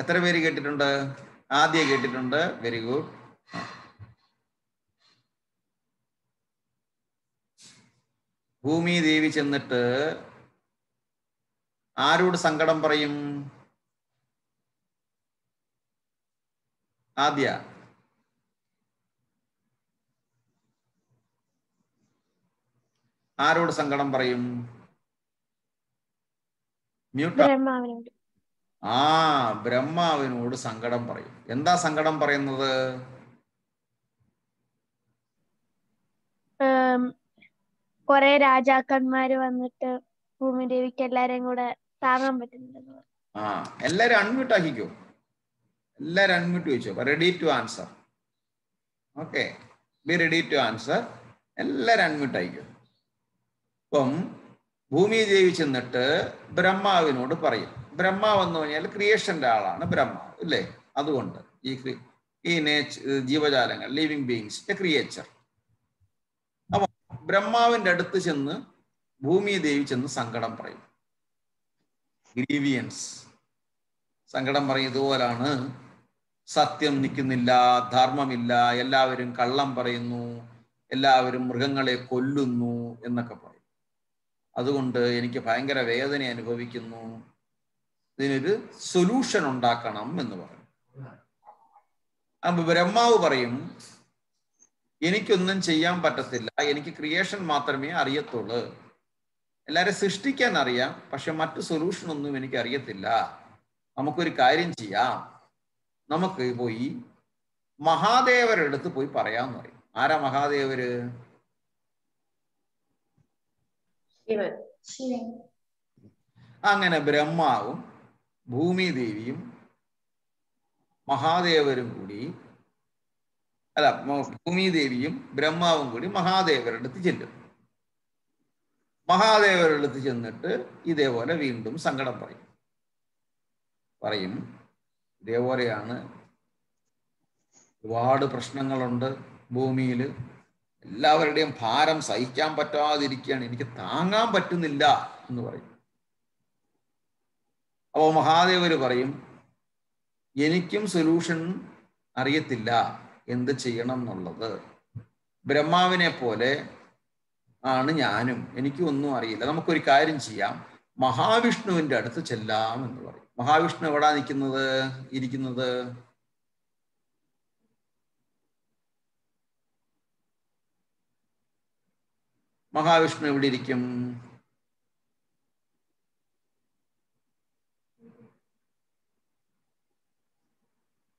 എത്ര പേര് കേട്ടിട്ടുണ്ട്? ആദ്യ കേട്ടിട്ടുണ്ട്. വെരി ഗുഡ് ഭൂമി ദേവി ചെന്നിട്ട് ആരോട് സങ്കടം പറയും? ആദ്യ. ആരോട് സങ്കടം പറയും? മ്യൂട്ട്. ആ ബ്രഹ്മാവിനോട് സങ്കടം പറയും. എന്താ സങ്കടം പറയുന്നത്? കുറെ രാജാക്കന്മാര് വന്നിട്ട് ഭൂമിദേവിക്ക് എല്ലാരെയും കൂടെ താങ്ങാൻ പറ്റുന്നില്ലെന്ന് പറഞ്ഞു. ആ എല്ലാരും അൺമ്യൂട്ട് ആക്കിക്കോ. എല്ലാരും അൺമ്യൂട്ട് ചോദിച്ചോ. Ready to answer okay be ready to answer എല്ലാരും അൺമ്യൂട്ട് ആയിക്കോ. ഇപ്പം ഭൂമി ദേവി ചെന്നിട്ട് ബ്രഹ്മാവിനോട് പറയും. ബ്രഹ്മാവ് എന്ന് പറഞ്ഞാൽ ക്രിയേഷന്റെ ആളാണ് ബ്രഹ്മാവ് ഇല്ലേ? അതുകൊണ്ട് ഈ ഈ നേച്ചർ ജീവജാലങ്ങൾ ലിവിങ് ബീങ്സ് എ ക്രിയേച്ചർ. അപ്പൊ ബ്രഹ്മാവിന്റെ അടുത്ത് ചെന്ന് ഭൂമി ദേവി ചെന്ന് സങ്കടം പറയും. ഗ്രീവിയൻസ് സങ്കടം പറയും ഇതുപോലാണ്. സത്യം നിൽക്കുന്നില്ല ധർമ്മമില്ല എല്ലാവരും കള്ളം പറയുന്നു എല്ലാവരും മൃഗങ്ങളെ കൊല്ലുന്നു എന്നൊക്കെ പറയും. അതുകൊണ്ട് എനിക്ക് ഭയങ്കര വേദന അനുഭവിക്കുന്നു. ഇതിനൊരു സൊല്യൂഷൻ ഉണ്ടാക്കണം എന്ന് പറഞ്ഞു. അപ്പൊ ബ്രഹ്മാവ് പറയും എനിക്കൊന്നും ചെയ്യാൻ പറ്റത്തില്ല എനിക്ക് ക്രിയേഷൻ മാത്രമേ അറിയത്തുള്ളൂ. എല്ലാവരും സൃഷ്ടിക്കാൻ അറിയാം പക്ഷെ മറ്റു സൊല്യൂഷൻ ഒന്നും എനിക്ക് അറിയത്തില്ല. നമുക്കൊരു കാര്യം ചെയ്യാം. നമുക്ക് പോയി മഹാദേവരുടെ അടുത്ത് പോയി പറയാന്ന് പറയും. ആരാ മഹാദേവര്? ശിവൻ. അങ്ങനെ ബ്രഹ്മാവും ഭൂമിദേവിയും മഹാദേവരും കൂടി അല്ല ഭൂമി ഭൂമിദേവിയും ബ്രഹ്മാവും കൂടി മഹാദേവരുടെ അടുത്ത് ചെല്ലും. മഹാദേവരുടെ അടുത്ത് ചെന്നിട്ട് ഇതേപോലെ വീണ്ടും സങ്കടം പറയും. പറയും ഇതേപോലെയാണ്. ഒരുപാട് പ്രശ്നങ്ങളുണ്ട് ഭൂമിയിൽ എല്ലാവരുടെയും ഭാരം സഹിക്കാൻ പറ്റാതിരിക്കുകയാണ്. എനിക്ക് താങ്ങാൻ പറ്റുന്നില്ല എന്ന് പറയും. അപ്പോൾ മഹാദേവര് പറയും എനിക്കും സൊല്യൂഷൻ അറിയത്തില്ല. എന്ത് ചെയ്യണം എന്നുള്ളത്? ബ്രഹ്മാവിനെ പോലെ ആണ് ഞാനും. എനിക്കും ഒന്നും അറിയില്ല. നമുക്കൊരു കാര്യം ചെയ്യാം. മഹാവിഷ്ണുവിന്റെ അടുത്ത് ചെല്ലാം എന്ന് പറയും. മഹാവിഷ്ണു എവിടാ നിൽക്കുന്നത്? ഇരിക്കുന്നത്? മഹാവിഷ്ണു എവിടെ ഇരിക്കും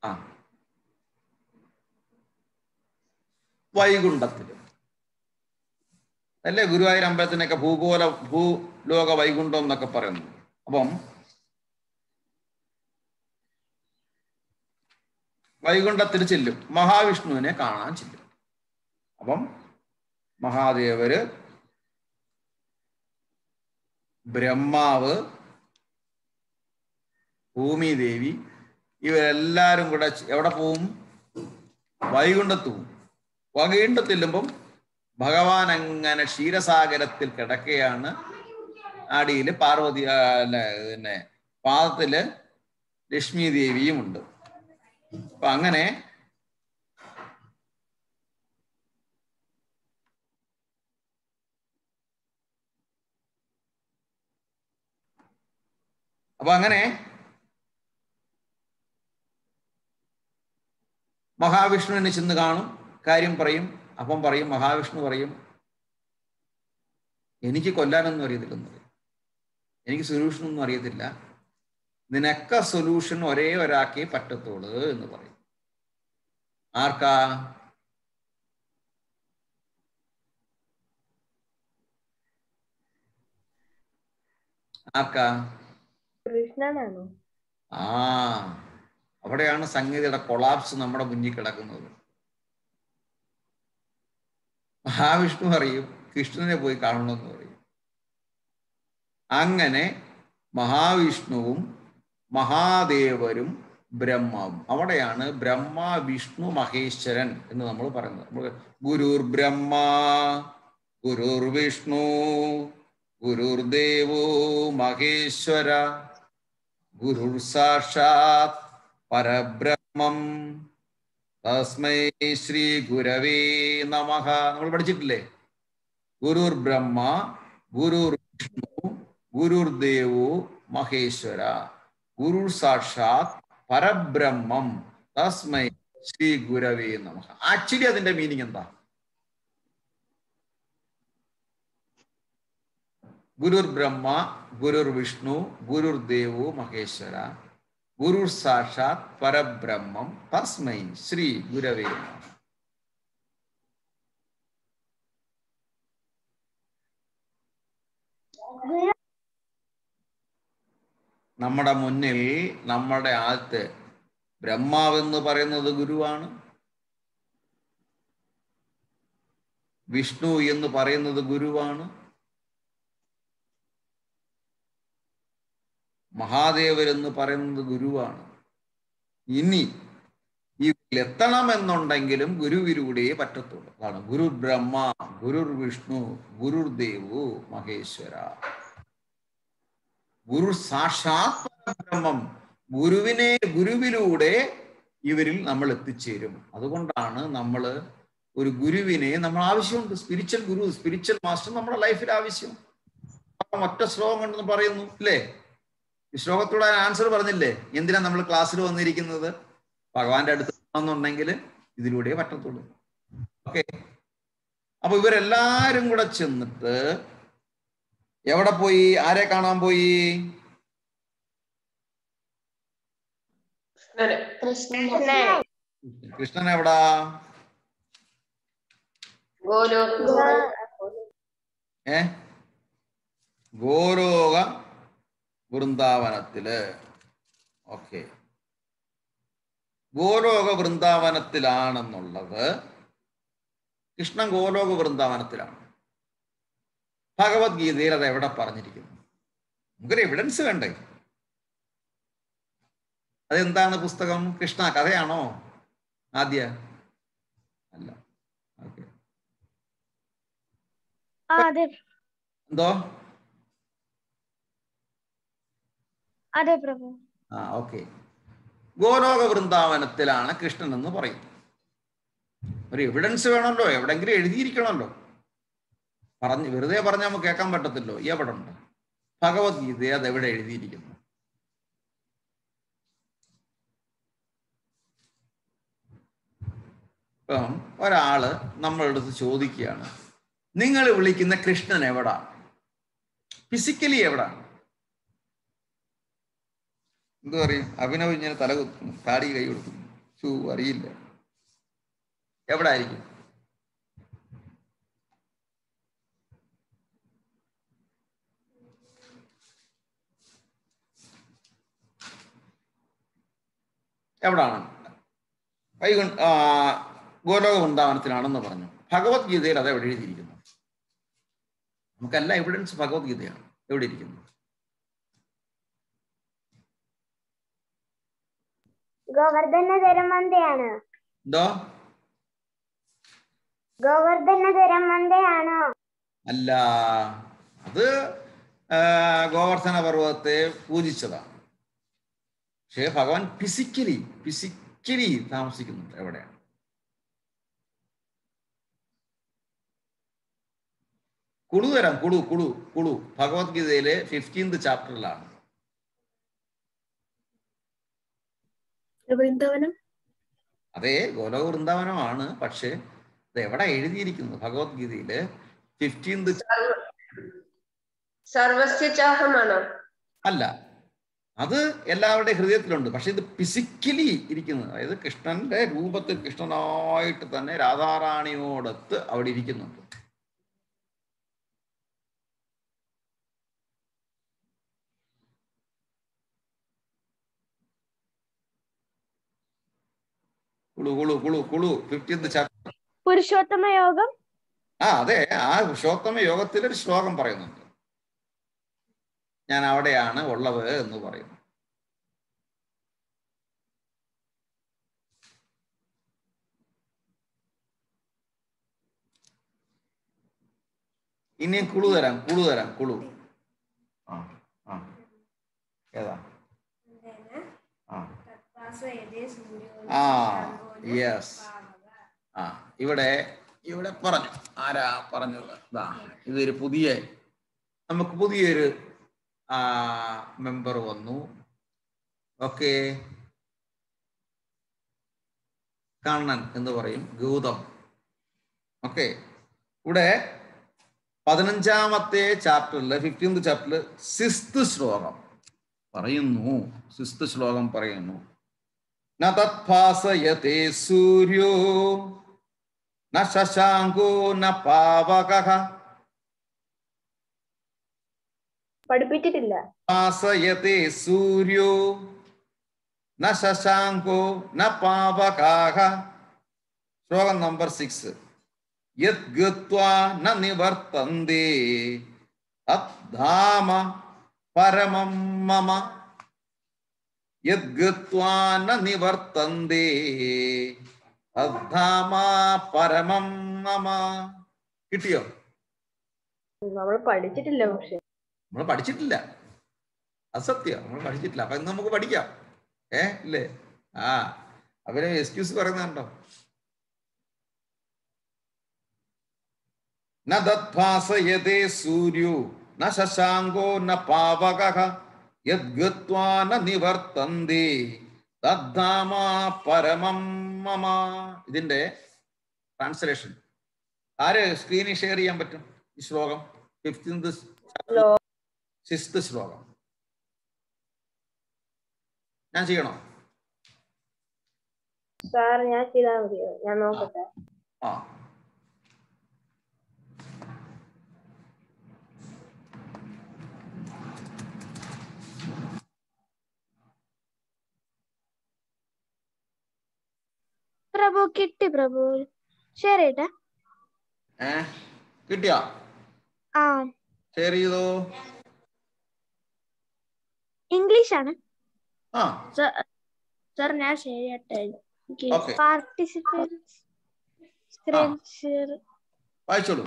ആ വൈകുണ്ഠത്തിൽ. അല്ലേ? ഗുരുവായൂർ അമ്പലത്തിനൊക്കെ ഭൂഗോള ഭൂലോക വൈകുണ്ഠം എന്നൊക്കെ പറയുന്നു അപ്പം വൈകുണ്ഠത്തിൽ ചെല്ലും. മഹാവിഷ്ണുവിനെ കാണാൻ ചെല്ലും. അപ്പം മഹാദേവര് ബ്രഹ്മാവ് ഭൂമിദേവി ഇവരെല്ലാരും കൂടെ എവിടെ പോവും? വൈകുണ്ഠത്ത് പോവും. വൈകുണ്ഠത്ത് ചെല്ലുമ്പം ഭഗവാൻ അങ്ങനെ ക്ഷീരസാഗരത്തിൽ കിടക്കുകയാണ് അടിയിൽ പാർവതി പിന്നെ പാദത്തിൽ ലക്ഷ്മി ദേവിയും ഉണ്ട്. അപ്പൊ അങ്ങനെ അപ്പൊ അങ്ങനെ മഹാവിഷ്ണുവിനെ ചെന്ന് കാണും. കാര്യം പറയും അപ്പം പറയും മഹാവിഷ്ണു പറയും. എനിക്ക് കൊല്ലാനൊന്നും അറിയത്തില്ലെന്ന് പറയും. എനിക്ക് സൊല്യൂഷൻ ഒന്നും അറിയത്തില്ല. നിനക്ക സൊല്യൂഷൻ ഒരേ ഒരാൾക്കേ പറ്റത്തുള്ളൂ എന്ന് പറയും. ആർക്കാ? ആർക്കാ? കൃഷ്ണനാണോ? ആ അവിടെയാണ് സംഗീതയുടെ കൊളാപ്സ് നമ്മുടെ മുന്നിൽ കിടക്കുന്നത്. മഹാവിഷ്ണു പറയും കൃഷ്ണനെ പോയി കാണണമെന്ന് പറയും. അങ്ങനെ മഹാവിഷ്ണുവും മഹാദേവരും ബ്രഹ്മാവും. അവിടെയാണ് ബ്രഹ്മ വിഷ്ണു മഹേശ്വരൻ എന്ന് നമ്മൾ പറയുന്നത്. നമ്മൾ ഗുരുർ ബ്രഹ്മ ഗുരുർ വിഷ്ണു ഗുരുർദേവോ മഹേശ്വര ഗുരുർ സാക്ഷാത് പരബ്രഹ്മം. തസ്മൈ ശ്രീ ഗുരവേ നമഃ. നമ്മൾ പഠിച്ചിട്ടില്ലേ? ഗുരുർ ബ്രഹ്മ ഗുരുർ വിഷ്ണു ഗുരുർ ദേവോ മഹേശ്വര. ഗുരുർ സാക്ഷാത് പരബ്രഹ്മം. തസ്മൈ ശ്രീ ഗുരവേ നമഃ. ആക്ച്വലി അതിന്റെ മീനിങ് എന്താ? ഗുരുർ ബ്രഹ്മ ഗുരുർ വിഷ്ണു ഗുരുർ ദേവോ മഹേശ്വര. ഗുരുർ സാക്ഷാത് പരബ്രഹ്മം തസ്മൈ ശ്രീ ഗുരവേ നമ്മുടെ മുന്നിൽ നമ്മുടെ ആദ്യത്തെ ബ്രഹ്മാവെന്ന് പറയുന്നത് ഗുരുവാണ്. വിഷ്ണു എന്ന് പറയുന്നത് ഗുരുവാണ്. മഹാദേവർ എന്ന് പറയുന്നത് ഗുരുവാണ്. ഇനി എത്തണമെന്നുണ്ടെങ്കിലും ഗുരുവിലൂടെ പറ്റത്തുള്ളൂ. അതാണ് ഗുരു ബ്രഹ്മ ഗുരുർ വിഷ്ണു ഗുരുർ ദേവു മഹേശ്വര. ഗുരു സാക്ഷാത് ബ്രഹ്മം ഗുരുവിനെ ഗുരുവിലൂടെ ഇവരിൽ നമ്മൾ എത്തിച്ചേരും. അതുകൊണ്ടാണ് നമ്മൾ ഒരു ഗുരുവിനെ നമ്മൾ ആവശ്യമുണ്ട്. സ്പിരിച്വൽ ഗുരു സ്പിരിച്വൽ മാസ്റ്റർ നമ്മുടെ ലൈഫിൽ ആവശ്യം. ഒറ്റ ശ്ലോകം കൊണ്ടെന്ന് പറയുന്നു അല്ലേ? ഈ ശ്ലോകത്തോടെ ആൻസർ പറഞ്ഞില്ലേ? എന്തിനാ നമ്മൾ ക്ലാസ്സിൽ വന്നിരിക്കുന്നത്? ഭഗവാന്റെ അടുത്ത് വന്നുണ്ടെങ്കിൽ ഇതിലൂടെ പറ്റത്തുള്ളൂ. ഓക്കെ അപ്പൊ ഇവരെല്ലാരും കൂടെ ചെന്നിട്ട് എവിടെ പോയി? ആരെ കാണാൻ പോയി? കൃഷ്ണൻ എവിടാ? ഏ? ഗോലോക. വൃന്ദാവനത്തിൽ. ഓക്കെ. ഗോലോക വൃന്ദാവനത്തിലാണെന്നുള്ളത് കൃഷ്ണൻ ഗോലോക വൃന്ദാവനത്തിലാണ്. ഭഗവത്ഗീതയിൽ അത് എവിടെ പറഞ്ഞിരിക്കുന്നു? നമുക്കൊരു എവിഡൻസ് വേണ്ടേ? അതെന്താണ് പുസ്തകം? കൃഷ്ണ കഥയാണോ? ആദ്യ. അല്ല. എന്തോ? അതെ പ്രഭു. ആ ഓക്കെ. ഗോലോക വൃന്ദാവനത്തിലാണ് കൃഷ്ണൻ എന്ന് പറയും ഒരു എവിഡൻസ് വേണമല്ലോ എവിടെങ്കിലും എഴുതിയിരിക്കണമല്ലോ. പറഞ്ഞ് വെറുതെ പറഞ്ഞാൽ നമുക്ക് കേൾക്കാൻ പറ്റത്തില്ലോ എവിടെ ഉണ്ട് ഭഗവത്ഗീത അത് എവിടെ എഴുതിയിരിക്കുന്നു? ഇപ്പം ഒരാൾ നമ്മളുടെ അടുത്ത് ചോദിക്കുകയാണ് നിങ്ങൾ വിളിക്കുന്ന കൃഷ്ണൻ എവിടാ? ഫിസിക്കലി എവിടാണ് എന്തു പറയും? അഭിനവ് ഇങ്ങനെ തല കുത്തുന്നു. താടി കൈ കൊടുക്കുന്നു. ഷൂ അറിയില്ല. എവിടെ ആയിരിക്കും എവിടാണ്? വൈകുണ്ഠ ഗോലോക വൃന്ദാവനത്തിലാണെന്ന് പറഞ്ഞു. ഭഗവത്ഗീതയിൽ അത് എവിടെ എഴുതിയിരിക്കുന്നു? നമുക്കെല്ലാം എവിഡൻസ് ഭഗവത്ഗീതയാണ്. എവിടെ ഇരിക്കുന്നു? ഗോവർദ്ധന ധരമന്തയാണോ എന്തോ ഗോവർദ്ധന ധരമന്തയാണോ അല്ല അത് ഗോവർദ്ധന പർവതത്തെ പൂജിച്ചതാണ്. പക്ഷേ ഭഗവാൻ ഫിസിക്കലി ഫിസിക്കലി താമസിക്കുന്നുണ്ട് എവിടെയാണ്. കുളു തരാം കുളു കുളു കുളു. ഭഗവത്ഗീതയിലെ ഫിഫ്റ്റീൻത് ചാപ്റ്ററിലാണ് വൃന്ദാവനം അതേ ഗോലോക വൃന്ദാവനമാണ് പക്ഷേ അത് എവിടെ എഴുതിയിരിക്കുന്നു ഭഗവത്ഗീതയിൽ? ഫിഫ്റ്റീൻത് അല്ല അത് എല്ലാവരുടെയും ഹൃദയത്തിലുണ്ട്. പക്ഷെ ഇത് ഫിസിക്കലി ഇരിക്കുന്നത് അതായത് കൃഷ്ണന്റെ രൂപത്തിൽ കൃഷ്ണനായിട്ട് തന്നെ രാധാറാണിയോടൊത്ത് അവിടെ ഇരിക്കുന്നുണ്ട് കുളു കുളു കുളു കുളു ഫിഫ്റ്റീൻത് ചാപ്റ്റർ പുരുഷോത്തമ യോഗം? ആ അതെ ആ പുരുഷോത്തമ യോഗത്തിൽ ഒരു ശ്ലോകം പറയുന്നുണ്ട്. ഞാൻ അവിടെയാണ് ഉള്ളത് എന്ന് പറയുന്നു. ഇനിയും കുളു തരാം കുളു തരാം കുളു. ആ ആ. ഏതാ? ആ. ആ യെസ് ആ ഇവിടെ ഇവിടെ പറഞ്ഞു. ആരാ പറഞ്ഞത്? ഇതാ ഇതൊരു പുതിയ നമുക്ക് പുതിയൊരു ആ മെമ്പർ വന്നു. ഓക്കെ. കണ്ണൻ എന്ന് പറയും ഗൗതം. ഓക്കെ. ഇവിടെ പതിനഞ്ചാമത്തെ ചാപ്റ്ററിൽ ഫിഫ്റ്റീൻത് ചാപ്റ്ററിൽ സിസ്ത് ശ്ലോകം പറയുന്നു. സിസ്ത് ശ്ലോകം പറയുന്നു. ന തത്ഭാസയത്തെ സൂര്യോ ന ശശാങ്കോ ന പാവക പഠിപ്പിച്ചിട്ടില്ല. ഭാസയത്തെ സൂര്യോ ന ശശാങ്കോ ന പാവകാഹ ശ്ലോകം നമ്പർ സിക്സ് യത് ഗത്വാ ന നിവർത്തന്തേ। തദ്ധാമ പരമം മമ। നിവർത്തന്തേ. പരമം മമ. കിട്ടിയോ? നമ്മൾ പഠിച്ചിട്ടില്ല പക്ഷെ. നമ്മൾ പഠിച്ചിട്ടില്ല. അസത്യം. നമ്മൾ പഠിച്ചിട്ടില്ല. അപ്പൊ ഇന്ന് നമുക്ക് പഠിക്കാം. ഏ? ഇല്ലേ? ആ. അവർ എക്സ്ക്യൂസ് പറയുന്നുണ്ടോ? ന ദദ്ഭാസയതേ സൂര്യോ. ന ശശാങ്കോ ന പാവക. യദ്ഗത്വാ ന നിവർത്തന്തേ തദ്ധാമ പരമം മമ ഇതിന്റെ ട്രാൻസ്ലേഷൻ ആര് സ്ക്രീനിൽ ഷെയർ ചെയ്യാൻ പറ്റും? ഈ ശ്ലോകം ഫിഫ്റ്റീൻത് സിക്സ്ത് ശ്ലോകം. ഞാൻ ചെയ്യണോ? സാർ ഞാൻ ചെയ്താൽ മതിയോ? ഞാൻ നോക്കട്ടെ. ആ. പ്രഭു കിട്ടി പ്രഭു. ഷെയർ കിട്ടിയോ? ആ. ഷെയർ ചെയ്തോ? ഇംഗ്ലീഷ് ആണ് ആ സർ ഞാൻ ഷെയർ ചെയ്യട്ടെ. പാർട്ടിസിപ്പൻസ് സ്ക്രീൻ ഷെയർ വായിച്ചോളൂ.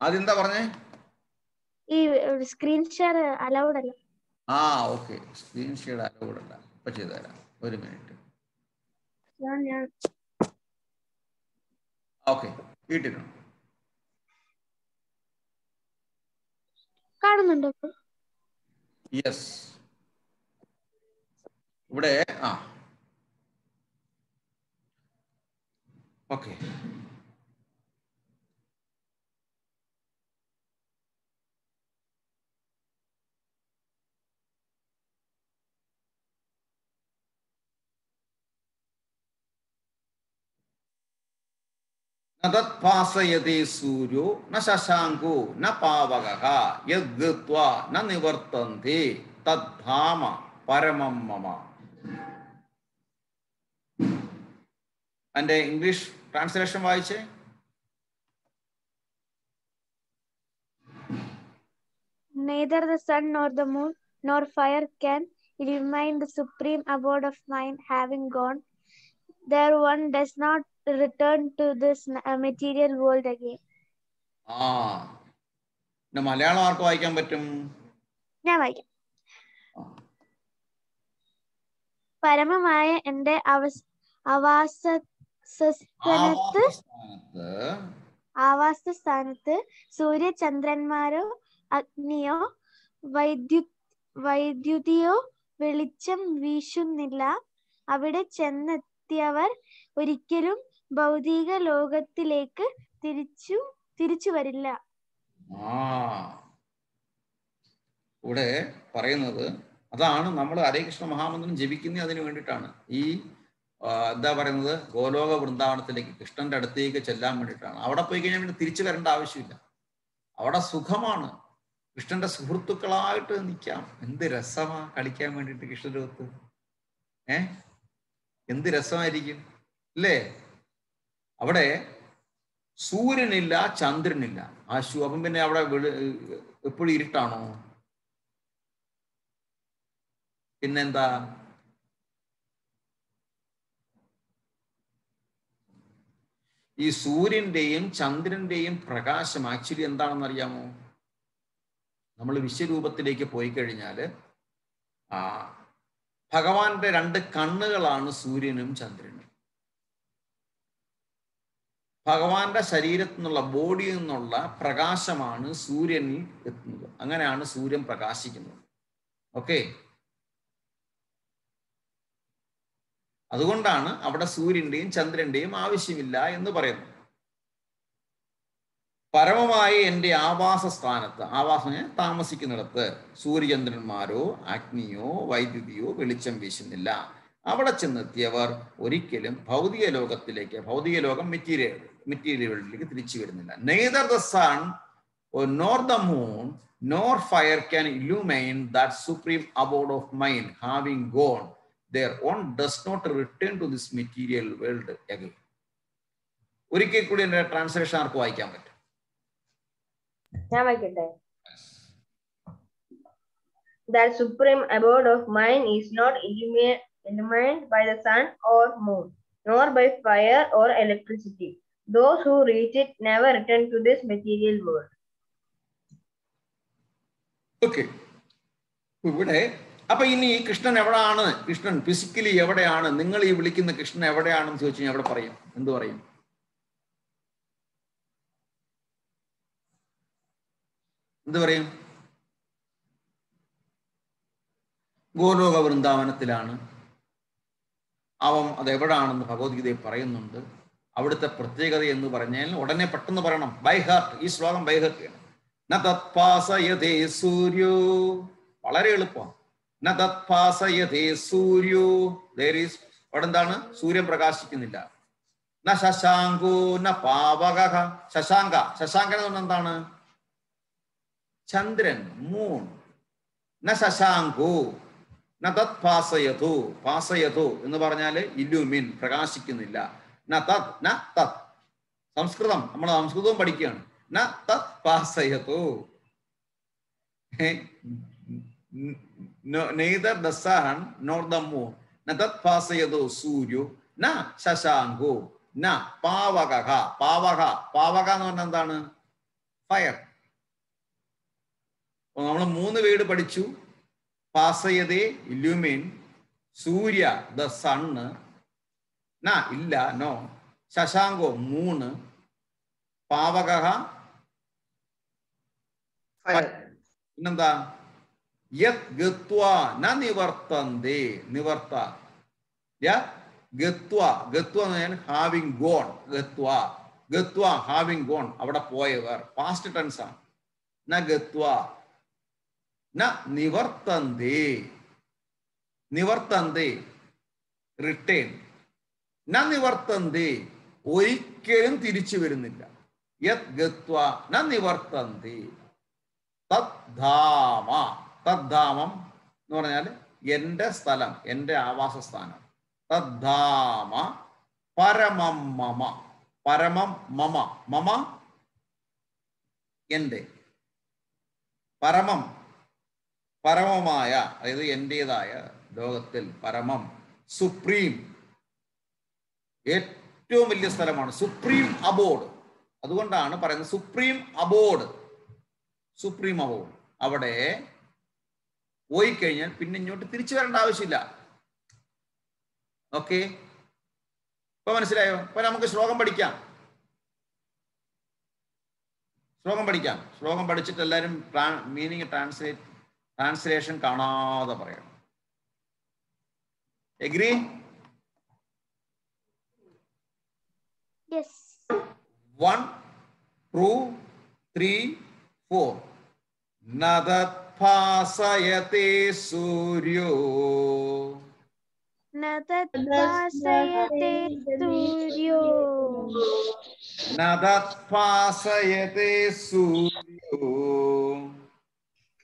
അതെന്താ പറഞ്ഞേ? ഈ സ്ക്രീൻ ഷെയർ അലൗഡ് അല്ല. ആ ഓക്കെ. സ്ക്രീൻ ഷെയർ അലൗഡ് അല്ല. ഇപ്പൊ ചെയ്തുതരാം. ഒരു മിനിറ്റ്. ഓക്കെ കേട്ടിട്ടുണ്ട് കാണുന്നുണ്ടോ? യെസ്. ഇവിടെ ആ. Okay. നതത്ഭാസയതേ സൂര്യോ ന ശശാങ്കോ ന പാവക യദ്ഗത്വാ ന നിവർത്തന്തി തദ്ധാമ പരമം മമ അതിന്റെ ഇംഗ്ലീഷ് ട്രാൻസ്ലേഷൻ വായിച്ചേ Neither the sun nor the moon nor fire can remain the supreme abode of mine having gone. There one does not return to this uh, material world again. ആ. പിന്നെ മലയാളം ആർക്ക് വായിക്കാൻ പറ്റും? ഞാൻ വായിക്കാം. പരമമായ എന്റെ ആവാസസ്ഥാനത്ത് ആവാസ സ്ഥാനത്ത് സൂര്യചന്ദ്രന്മാരോ അഗ്നിയോ വൈദ്യു വൈദ്യുതിയോ വെളിച്ചം വീശുന്നില്ല. അവിടെ ചെന്നെത്തിയവർ ഒരിക്കലും ഭൗതിക ലോകത്തിലേക്ക് തിരിച്ചു തിരിച്ചു വരില്ല. ഇവിടെ പറയുന്നത് അതാണ് നമ്മൾ ഹരേകൃഷ്ണ മഹാമന്ത്രം ജപിക്കുന്ന അതിന് വേണ്ടിയിട്ടാണ്. ഈ എന്താ പറയുന്നത്? ഗോലോക വൃന്ദാവനത്തിലേക്ക് കൃഷ്ണന്റെ അടുത്തേക്ക് ചെല്ലാൻ വേണ്ടിയിട്ടാണ്. അവിടെ പോയി കഴിഞ്ഞാൽ പിന്നെ തിരിച്ചു വരേണ്ട ആവശ്യമില്ല. അവിടെ സുഖമാണ്. കൃഷ്ണന്റെ സുഹൃത്തുക്കളായിട്ട് നിൽക്കാം. എന്ത് രസമാ കളിക്കാൻ വേണ്ടിയിട്ട് കൃഷ്ണരൂപത്ത് ഏ? എന്ത് രസമായിരിക്കും? അല്ലേ? അവിടെ സൂര്യനില്ല ചന്ദ്രനില്ല. ആ അപ്പം പിന്നെ അവിടെ എപ്പോഴും ഇരുട്ടാണോ? പിന്നെന്താ? ഈ സൂര്യന്റെയും ചന്ദ്രന്റെയും പ്രകാശം ആക്ച്വലി എന്താണെന്ന് അറിയാമോ നമ്മൾ വിശ്വരൂപത്തിലേക്ക് പോയി കഴിഞ്ഞാൽ ആ ഭഗവാന്റെ രണ്ട് കണ്ണുകളാണ് സൂര്യനും ചന്ദ്രനും. ഭഗവാന്റെ ശരീരത്തിൽ നിന്നുള്ള ബോഡിയിൽ നിന്നുള്ള പ്രകാശമാണ് സൂര്യനിൽ എത്തുന്നത്. അങ്ങനെയാണ് സൂര്യൻ പ്രകാശിക്കുന്നത്. ഓക്കെ അതുകൊണ്ടാണ് അവിടെ സൂര്യന്റെയും ചന്ദ്രന്റെയും ആവശ്യമില്ല എന്ന് പറയുന്നത്. പരമമായ എന്റെ ആവാസ സ്ഥാനത്ത് ആവാസം താമസിക്കുന്നിടത്ത് സൂര്യചന്ദ്രന്മാരോ അഗ്നിയോ വൈദ്യുതിയോ വെളിച്ചം വീശുന്നില്ല. അവിടെ ചെന്നെത്തിയവർ ഒരിക്കലും ഭൗതിക ലോകത്തിലേക്ക് ഭൗതിക ലോകം മെറ്റീരിയൽ മെറ്റീരിയലുകളിലേക്ക് തിരിച്ചു വരുന്നില്ല. Neither the sun nor the moon nor fire can illuminate that supreme abode of mind having gone there one does not return to this material world again ഒരിക്കൽ കൂടി എന്റെ ട്രാൻസ്ലേഷൻ ആർക്ക് വായിക്കാൻ പറ്റും? That supreme abode of mind is not illumi- illumined by the sun or moon, nor by fire or electricity. Those who reach it never return to this material world. Okay ഇവിടെ അപ്പൊ ഇനി ഈ കൃഷ്ണൻ എവിടെയാണ് Krishnan physically എവിടെയാണ്? നിങ്ങൾ ഈ വിളിക്കുന്ന കൃഷ്ണൻ എവിടെയാണെന്ന് ചോദിച്ചു കഴിഞ്ഞാൽ എവിടെ പറയും. എന്ത് പറയും? എന്ത് പറയും? ഗോലോക വൃന്ദാവനത്തിലാണ് അവൻ അത് എവിടാണെന്ന് ഭഗവത്ഗീതയിൽ പറയുന്നുണ്ട്. അവിടുത്തെ പ്രത്യേകത എന്ന് പറഞ്ഞാൽ ഉടനെ പെട്ടെന്ന് പറയണം ബൈ ഹാർട്ട് ഈ ശ്ലോകം ബൈ ഹാർട്ട് ന തത്പാസയതേ സൂര്യോ. വളരെ എളുപ്പമാണ്. ന തത്പാസയതേ സൂര്യോ. There is അവിടെ എന്താണ് സൂര്യൻ പ്രകാശിക്കുന്നില്ല. ന ശശാങ്കോ ന പാവക. ശശാങ്ക. ശശാങ്ക എന്ന് പറഞ്ഞാൽ എന്താണ്? ചന്ദ്രൻ മൂൺ ന ശശാങ്കോ. ന തത് പാസയതു പാസയതു എന്ന് പറഞ്ഞാൽ ഇല്ലുമിൻ പ്രകാശിക്കുന്നില്ല. ന തത് ന തത്. സംസ്കൃതം നമ്മൾ സംസ്കൃതവും പഠിക്കുകയാണ്. ന തത് പാസയതു. Neither the sun nor the moon ന തത് പാസയതു സൂര്യ ന ശശാങ്കു ന പാവക പാവക പാവക എന്ന് പറഞ്ഞാൽ എന്താണ്? ഫയർ. നമ്മൾ മൂന്ന് വീട് പഠിച്ചു. പാസയതേ ഇല്ലുമിൻ സൂര്യ ദ സണ്ണ് ന ഇല്ല നോ. ശശാങ്കോ മൂന്ന് പാവക പിന്നെന്താ? യത് ഗത്വ ന നിവർത്തന്തേ നിവർത്ത. യത് ഗത്വ ഗത്വ എന്ന് പറഞ്ഞാൽ ഹാവിങ് ഗോൺ ഗത്വ. ഗത്വ ഹാവിങ് ഗോൺ അവിടെ പോയവർ. പാസ്റ്റ് ടെൻസ് ആണ് ന ഗത്വ. ന നിവർത്തന്തേ. നിവർത്തന്തേ. റിട്ടേൺ ന നിവർത്തന്തേ. ഒരിക്കലും തിരിച്ചു വരുന്നില്ല. യത് ഗത്വ ന നിവർത്തന്തേ. തദ്ധാമ തദ്ധാമം എന്ന് പറഞ്ഞാൽ എന്റെ സ്ഥലം എന്റെ ആവാസസ്ഥാനം. തദ്ധാമ പരമം മമ. പരമം മമ. മമ എന്റെ. പരമം പരമമായ അതായത് എന്റെതായ ലോകത്തിൽ പരമം സുപ്രീം ഏറ്റവും വലിയ സ്ഥലമാണ്. Supreme abode. അതുകൊണ്ടാണ് പറയുന്നത് സുപ്രീം അബോർഡ്. Supreme aboard. അവിടെ പോയി കഴിഞ്ഞാൽ പിന്നെ ഇങ്ങോട്ട് തിരിച്ചു വരേണ്ട ആവശ്യമില്ല. ഓക്കെ? ഇപ്പൊ മനസ്സിലായോ? ഇപ്പൊ നമുക്ക് ശ്ലോകം പഠിക്കാം. ശ്ലോകം പഠിക്കാം. ശ്ലോകം പഠിച്ചിട്ട് എല്ലാവരും മീനിങ് ട്രാൻസ്ലേറ്റ് ട്രാൻസ്ലേഷൻ കാണാതെ പറയണം. Agree Yes. One two three four നദത്ഭാസയത്തെ സൂര്യോ. न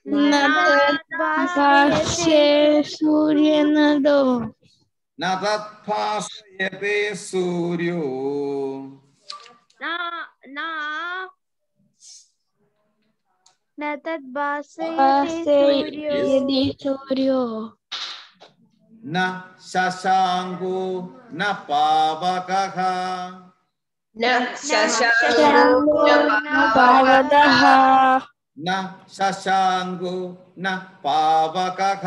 नतत्पाश सूर्य नदो न तत्पाश्यते सूर्यो न तद्भासयति सूर्यो न शशाङ्को न पावकः न शशाङ्को न पावकः न शशाङ्को न पावदः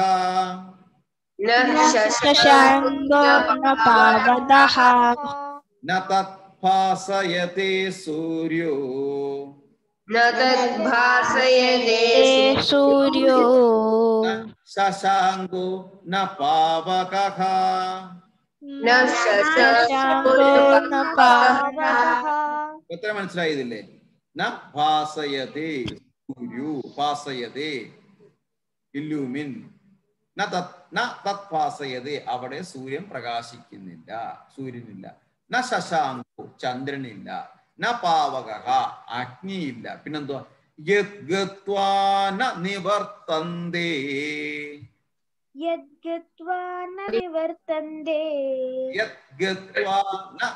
न तत्भासयते सूर्यो न तद्भासयते ते सूर्यो न शशाङ्को न पावकः न शशाङ्को न पावदः എത്ര മനസ്സിലായതില്ലേ ന ഭാസയതേ ഗുരു ഉപാസയതേ ഇല്ലുമിൻ തത്പാസയതേ അവിടെ സൂര്യൻ പ്രകാശിക്കുന്നില്ല സൂര്യനില്ല ന ശശാങ്കു ചന്ദ്രനില്ല ന പാവക അഗ്നിയില്ല പിന്നെന്തുവാ നിവർത്തന്തേ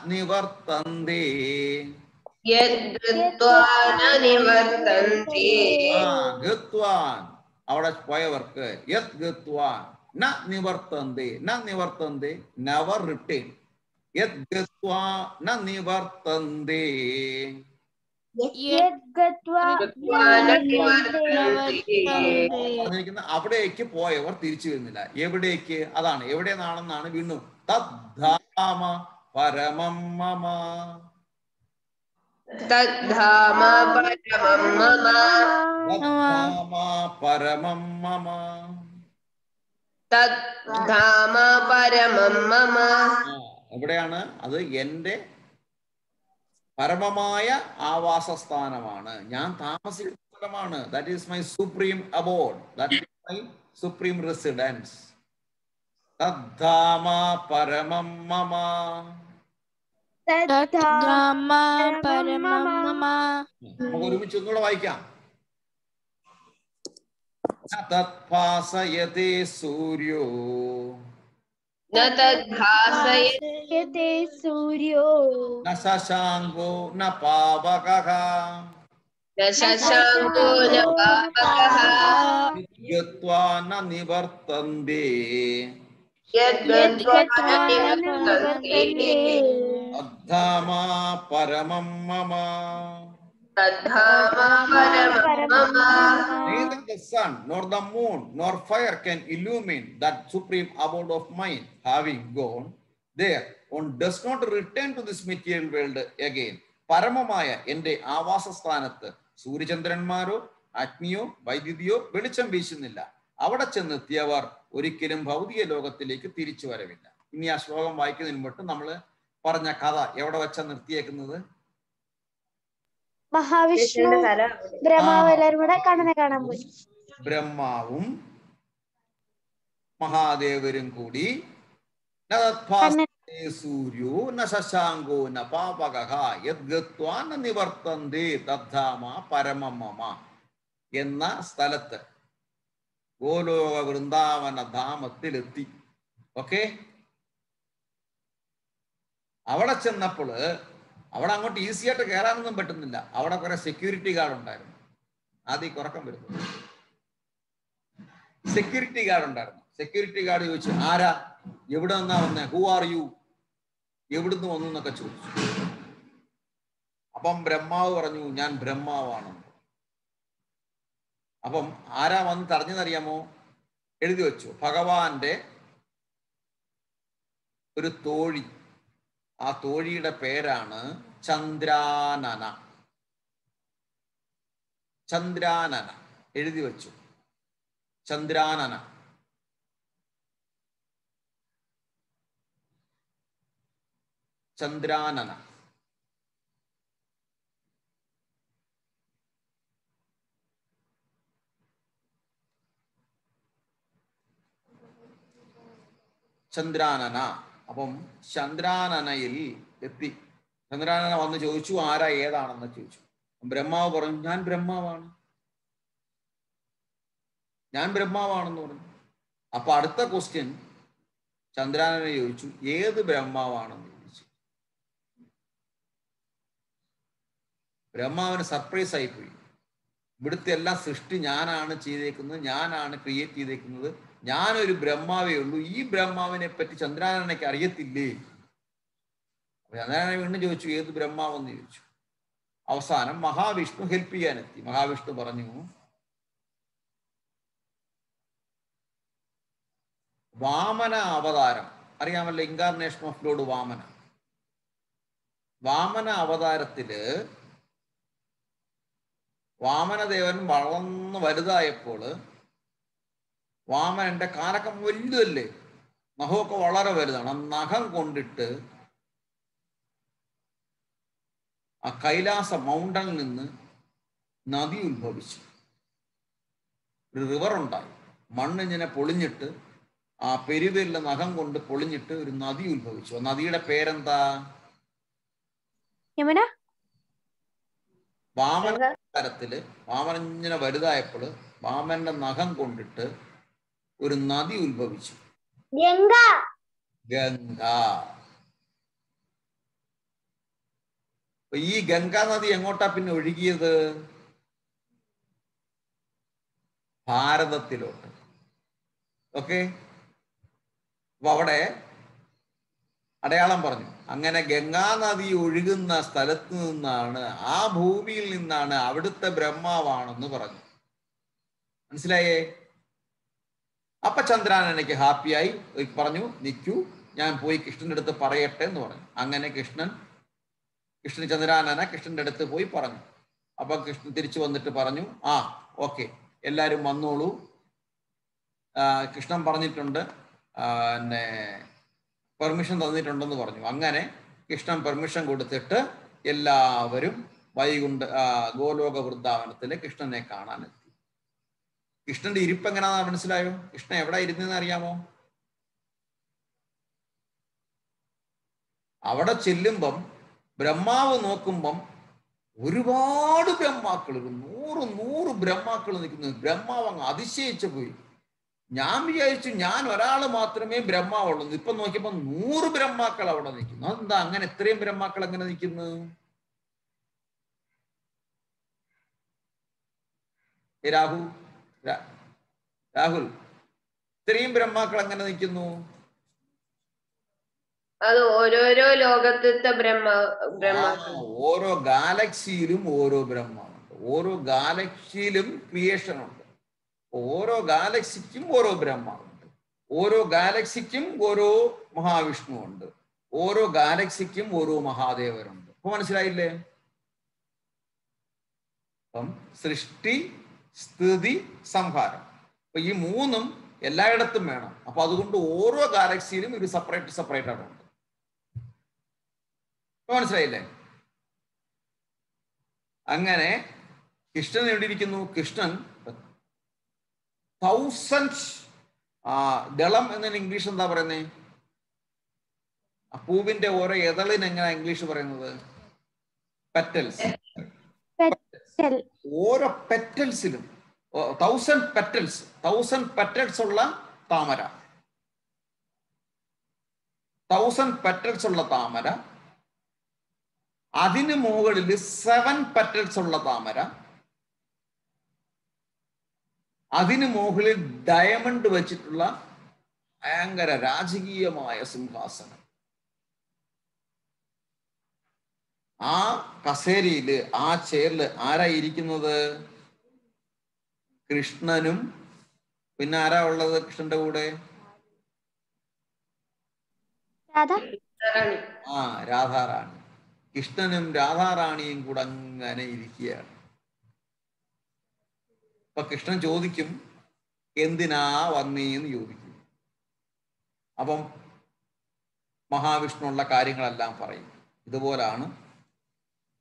നിവർത്തന്തേ അവിടെ പോയവർക്ക് യത് ഗത്വാൻ ന നിവർത്തന്തി ന നിവർത്തന്തി നെവർ റിട്ടേൺ യത് ഗത്വാ ന നിവർത്തന്തി അവിടേക്ക് പോയവർ തിരിച്ചു വരുന്നില്ല എവിടേക്ക് അതാണ് എവിടെന്നാണെന്നാണ് വീണ്ടും തദ്ധാമ പരമം മമ तद्धाम परमं मम തദ്ധാമ പരമം മമ तद्धाम परमं मम ആ, എവിടെയാണ് അത് എൻ്റെ പരമമായ ആവാസസ്ഥാനമാണ് ഞാൻ താമസിക്കുന്ന സ്ഥലമാണ് that is my supreme abode that is my supreme residence തദ്ധാമ പരമം മമ തദ്ധാമ പരമമ നമുക്ക് ഒരുമിച്ച് ഒന്നുകൂടെ വായിക്കാം തത്ഭാസയതേ സൂര്യോ തദ്ഭാസയതേ സൂര്യോ ന ശശാങ്കോ ന പാവകഃ ന ശശാങ്കോ ന പാവകഃ യത്വാ ന നിവർത്തന്തേ യത്വാ ന നിവർത്തന്തേ അദ്ധാമാ പരമം മമ Neither the sun nor the moon nor fire can illumine that supreme abode of mine. Having gone there, one does not return to this material world again. പരമമായ എന്റെ ആവാസസ്ഥാനത്ത് സൂര്യചന്ദ്രന്മാരോ അഗ്നിയോ വൈദ്യുതിയോ വെളിച്ചം വീശുന്നില്ല അവിടെ ചെന്നെത്തിയവർ ഒരിക്കലും ഭൗതിക ലോകത്തിലേക്ക് തിരിച്ചു വരവില്ല ഇനി ആ ശ്ലോകം വായിക്കുന്നതിന് മുമ്പ് നമ്മൾ പറഞ്ഞ കഥ എവിടെ വെച്ചാ നിർത്തിയേക്കുന്നത്? മഹാവിഷ്ണു ബ്രഹ്മാവ് എല്ലാവരും കൂടെ കണ്ണനെ കാണാൻ പോയി. ബ്രഹ്മാവും മഹാദേവരും കൂടി. സൂര്യോ ന ശശാങ്കോ ന പാപകഃ യദ്ഗത്വാ ന നിവർത്തന്തേ തദ്ധാമ പരമം എന്ന സ്ഥലത്ത് ഗോലോക വൃന്ദാവന ധാമത്തിലെത്തി. ഓക്കെ? അവിടെ ചെന്നപ്പോൾ അവിടെ അങ്ങോട്ട് ഈസി ആയിട്ട് കയറാനൊന്നും പറ്റുന്നില്ല. അവിടെ കുറെ സെക്യൂരിറ്റി ഗാർഡ് ഉണ്ടായിരുന്നു. ആദ്യം കുറക്കം വരുന്നു. സെക്യൂരിറ്റി ഗാർഡ് ഉണ്ടായിരുന്നു. സെക്യൂരിറ്റി ഗാർഡ് ചോദിച്ചു ആരാ? എവിടെ നിന്നാ വന്നേ? ഹു ആർ യു എവിടുന്ന് വന്നു എന്നൊക്കെ ചോദിച്ചു. അപ്പം ബ്രഹ്മാവ് പറഞ്ഞു ഞാൻ ബ്രഹ്മാവാണ്. അപ്പം ആരാ വന്ന് തടഞ്ഞെന്നറിയാമോ? എഴുതി വെച്ചു. ഭഗവാന്റെ ഒരു തോഴി. ആ തോഴിയുടെ പേരാണ് ചന്ദ്രാനന. ചന്ദ്രാനന. എഴുതി വച്ചു. ചന്ദ്രാനന. ചന്ദ്രാനന. ചന്ദ്രാനന. അപ്പം ചന്ദ്രാനനയിൽ എത്തി. ചന്ദ്രാനന വന്ന് ചോദിച്ചു ആരാ ഏതാണെന്ന്? ചോദിച്ചു. ബ്രഹ്മാവ് പറഞ്ഞു ഞാൻ ബ്രഹ്മാവാണ്. ഞാൻ ബ്രഹ്മാവാണെന്ന് പറഞ്ഞു. അപ്പൊ അടുത്ത ക്വസ്റ്റ്യൻ ചന്ദ്രാനനെ ചോദിച്ചു ഏത് ബ്രഹ്മാവാണെന്ന്? ചോദിച്ചു. ബ്രഹ്മാവിന് സർപ്രൈസ് ആയിപ്പോയി ഇവിടുത്തെ എല്ലാ സൃഷ്ടി ഞാനാണ് ചെയ്തേക്കുന്നത് ഞാനാണ് ക്രിയേറ്റ് ചെയ്തേക്കുന്നത്. ഞാനൊരു ബ്രഹ്മാവേ ഉള്ളൂ. ഈ ബ്രഹ്മാവിനെ പറ്റി ചന്ദ്രാനനയ്ക്ക് അറിയത്തില്ലേ? ചന്ദ്രാനെ വീണ്ടും ചോദിച്ചു ഏത് ബ്രഹ്മാവെന്ന് ചോദിച്ചു? അവസാനം മഹാവിഷ്ണു ഹെൽപ്പ് ചെയ്യാനെത്തി മഹാവിഷ്ണു പറഞ്ഞു വാമന അവതാരം. അറിയാമല്ലോ incarnation of lord Vamana. Vamana അവതാരത്തിൽ Vamanadevan വളർന്ന് വലുതായപ്പോൾ വാമനന്റെ കാലൊക്കെ വലുതല്ലേ? നഖമൊക്കെ വളരെ വലുതാണ്. നഖം കൊണ്ടിട്ട് ആ കൈലാസ മൗണ്ടനിൽ നിന്ന് നദി ഉത്ഭവിച്ചു. ഒരു റിവർ ഉണ്ടായി. മണ്ണിങ്ങനെ പൊളിഞ്ഞിട്ട് ആ പെരുവരിലെ നഖം കൊണ്ട് പൊളിഞ്ഞിട്ട് ഒരു നദി ഉത്ഭവിച്ചു. ആ നദിയുടെ പേരെന്താ? യമുന? വാമന തരത്തിൽ വാമൻ ഇങ്ങനെ വലുതായപ്പോൾ വാമന്റെ നഖം കൊണ്ടിട്ട് ഒരു നദി ഉത്ഭവിച്ചു. ഗംഗ. ഗംഗ. ഈ ഗംഗാ നദി എങ്ങോട്ടാ പിന്നെ ഒഴുകിയത്? ഭാരതത്തിലോട്ട്. ഓക്കെ? അപ്പൊ അവിടെ അടയാളം പറഞ്ഞു. അങ്ങനെ ഗംഗാ നദി ഒഴുകുന്ന സ്ഥലത്ത് നിന്നാണ് ആ ഭൂമിയിൽ നിന്നാണ് അവിടുത്തെ ബ്രഹ്മാവാണെന്ന് പറഞ്ഞു. മനസ്സിലായേ? അപ്പൊ ചന്ദ്രാൻ എനിക്ക് ഹാപ്പിയായി പറഞ്ഞു നിൽക്കൂ ഞാൻ പോയി കൃഷ്ണന്റെ അടുത്ത് പറയട്ടെ എന്ന് പറഞ്ഞു. അങ്ങനെ കൃഷ്ണൻ കൃഷ്ണൻ ചന്ദ്രാനന കൃഷ്ണന്റെ അടുത്ത് പോയി പറഞ്ഞു. അപ്പൊ കൃഷ്ണൻ തിരിച്ചു വന്നിട്ട് പറഞ്ഞു ആ ഓക്കെ എല്ലാരും വന്നോളൂ. കൃഷ്ണൻ പറഞ്ഞിട്ടുണ്ട് പിന്നെ പെർമിഷൻ തന്നിട്ടുണ്ടെന്ന് പറഞ്ഞു. അങ്ങനെ കൃഷ്ണൻ പെർമിഷൻ കൊടുത്തിട്ട് എല്ലാവരും വൈകുണ്ഠ ആ, ഗോലോക വൃന്ദാവനത്തിൽ കൃഷ്ണനെ കാണാനെത്തി. കൃഷ്ണന്റെ ഇരിപ്പ് എങ്ങനെയാണെന്ന് മനസ്സിലായോ? കൃഷ്ണൻ എവിടെ ഇരുന്നെന്ന് അറിയാമോ? അവിടെ ചെല്ലുമ്പം ബ്രഹ്മാവ് നോക്കുമ്പം ഒരുപാട് ബ്രഹ്മാക്കൾ നൂറ് നൂറ് ബ്രഹ്മാക്കൾ നിൽക്കുന്നു. ബ്രഹ്മാവ് അങ്ങ് അതിശയിച്ചു പോയി. ഞാൻ വിചാരിച്ചു ഞാൻ ഒരാൾ മാത്രമേ ബ്രഹ്മാവുള്ളൂ. ഇപ്പൊ നോക്കിയപ്പോ നൂറ് ബ്രഹ്മാക്കൾ അവിടെ നിൽക്കുന്നു. അതെന്താ അങ്ങനെ എത്രയും ബ്രഹ്മാക്കൾ എങ്ങനെ നിൽക്കുന്നു? രാഹു രാഹുൽ ഇത്രയും ബ്രഹ്മാക്കൾ അങ്ങനെ നിൽക്കുന്നു. അത് ഓരോരോ ലോകത്തെ ബ്രഹ്മ ഓരോ ഗാലക്സിയിലും ഓരോ ബ്രഹ്മമുണ്ട് ഓരോ ഗാലക്സിയിലും ക്രിയേഷൻ ഉണ്ട്. ഓരോ ഗാലക്സിക്കും ഓരോ ബ്രഹ്മമുണ്ട് ഓരോ ഗാലക്സിക്കും ഓരോ മഹാവിഷ്ണു ഉണ്ട്. ഓരോ ഗാലക്സിക്കും ഓരോ മഹാദേവരുണ്ട്. അപ്പൊ മനസ്സിലായില്ലേ? അപ്പം സൃഷ്ടി സ്ഥിതി സംഹാരം. അപ്പൊ ഈ മൂന്നും എല്ലായിടത്തും വേണം. അപ്പൊ അതുകൊണ്ട് ഓരോ ഗാലക്സിയിലും ഇത് സെപ്പറേറ്റ് സെപ്പറേറ്റ് ആണ് ഉണ്ട് മനസ്സിലായില്ലേ? അങ്ങനെ കൃഷ്ണൻ എവിടെയിരിക്കുന്നു? കൃഷ്ണൻ തൗസൻഡ് ദളം എന്നതിന് ഇംഗ്ലീഷ് എന്താ പറയുന്നത് പൂവിന്റെ ഓരോ എതളിന് എങ്ങനെ ഇംഗ്ലീഷ് പറയുന്നത്? പെറ്റൽസ് പെറ്റൽ ഓരോ പെറ്റൽസിലും തൗസൻഡ് പെറ്റൽസ് തൗസൻഡ് പെറ്റൽസ് ഉള്ള താമര. തൗസൻഡ് പെറ്റൽസ് ഉള്ള താമര. അതിന് മുകളിൽ സെവൻ പെറ്റൽസ് ഉള്ള താമര. അതിന് മുകളിൽ ഡയമണ്ട് വെച്ചിട്ടുള്ള ഭയങ്കര രാജകീയമായ സിംഹാസനം. ആ കസേരയിൽ ആ ചെയറിൽ ആരാ ഇരിക്കുന്നത് കൃഷ്ണനും പിന്നെ ആരാ ഉള്ളത് കൃഷ്ണന്റെ കൂടെ? രാധ. ആ രാധാറാണി. കൃഷ്ണനും രാധാറാണിയും കൂടെ അങ്ങനെ ഇരിക്കുകയാണ്. അപ്പൊ കൃഷ്ണൻ ചോദിക്കും എന്തിനാ വന്നീന്ന് ചോദിക്കും. അപ്പം മഹാവിഷ്ണുള്ള കാര്യങ്ങളെല്ലാം പറയും. ഇതുപോലാണ്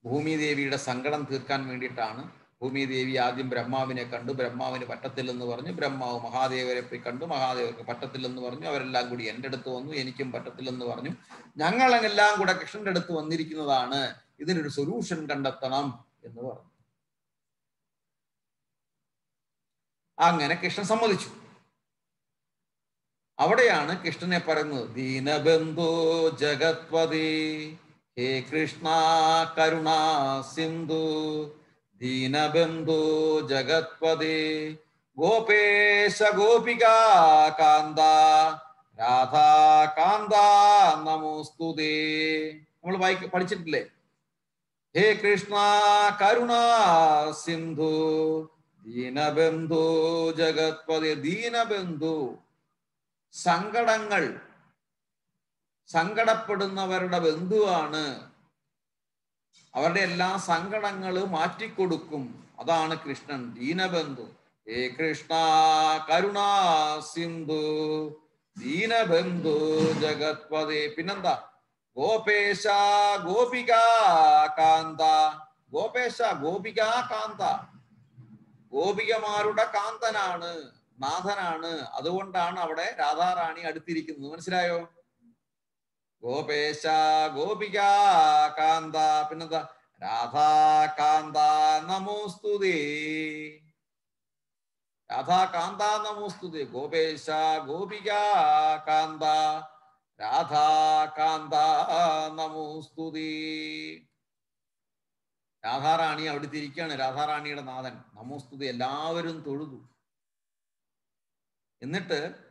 ഭൂമിദേവിയുടെ സങ്കടം തീർക്കാൻ വേണ്ടിയിട്ടാണ് ഭൂമിദേവി ആദ്യം ബ്രഹ്മാവിനെ കണ്ടു. ബ്രഹ്മാവിന് പറ്റത്തില്ലെന്ന് പറഞ്ഞു. ബ്രഹ്മാവ് മഹാദേവരെ പോയി കണ്ടു. മഹാദേവർക്ക് പറ്റത്തില്ലെന്ന് പറഞ്ഞു. അവരെല്ലാം കൂടി എന്റെ അടുത്ത് വന്നു. എനിക്കും പറ്റത്തില്ലെന്ന് പറഞ്ഞു. ഞങ്ങളെല്ലാം കൂടെ കൃഷ്ണന്റെ അടുത്ത് വന്നിരിക്കുന്നതാണ്. ഇതിനൊരു സൊല്യൂഷൻ കണ്ടെത്തണം എന്ന് പറഞ്ഞു. അങ്ങനെ കൃഷ്ണൻ സമ്മതിച്ചു. അവിടെയാണ് കൃഷ്ണനെ പറയുന്നത് ദീനബന്ധു ജഗത്പതി ഹേ കൃഷ്ണ കരുണാ സിന്ധു ദീനബന്ധു ജഗത്പതി ഗോപേശ ഗോപിക കാന്ത രാധാ കാന്ത നമോസ്തുതേ നമ്മൾ വായിക്ക പഠിച്ചിട്ടില്ലേ? ഹേ കൃഷ്ണ കരുണാ സിന്ധു ദീനബന്ധു ജഗത്പതി ദീനബന്ധു സങ്കടങ്ങൾ സങ്കടപ്പെടുന്നവരുടെ ബന്ധുവാണ്. അവരുടെ എല്ലാ സങ്കടങ്ങളും മാറ്റിക്കൊടുക്കും. അതാണ് കൃഷ്ണൻ ദീനബന്ധു. ഹേ കൃഷ്ണ കരുണാ സിന്ധു ദീനബന്ധു ജഗത്പതി. പിന്നെന്താ? ഗോപേശ ഗോപിക കാന്ത. ഗോപേശ ഗോപിക കാന്ത. ഗോപികമാരുടെ കാന്തനാണ് നാഥനാണ്. അതുകൊണ്ടാണ് അവിടെ രാധാറാണി അടുത്തിരിക്കുന്നത്. മനസ്സിലായോ? ഗോപേശ ഗോപിക കാന്ത പിന്നെന്താ രാധാകാന്ത നമോസ്തുതി രാധാകാന്ത നമോസ്തുതി ഗോപേശ ഗോപിക കാന്ത രാധാകാന്ത നമോസ്തുതേ രാധാറാണി അവിടെ തിരിക്കുകയാണ് രാധാറാണിയുടെ നാഥൻ. നമോസ്തുതി എല്ലാവരും തൊഴുതു. എന്നിട്ട്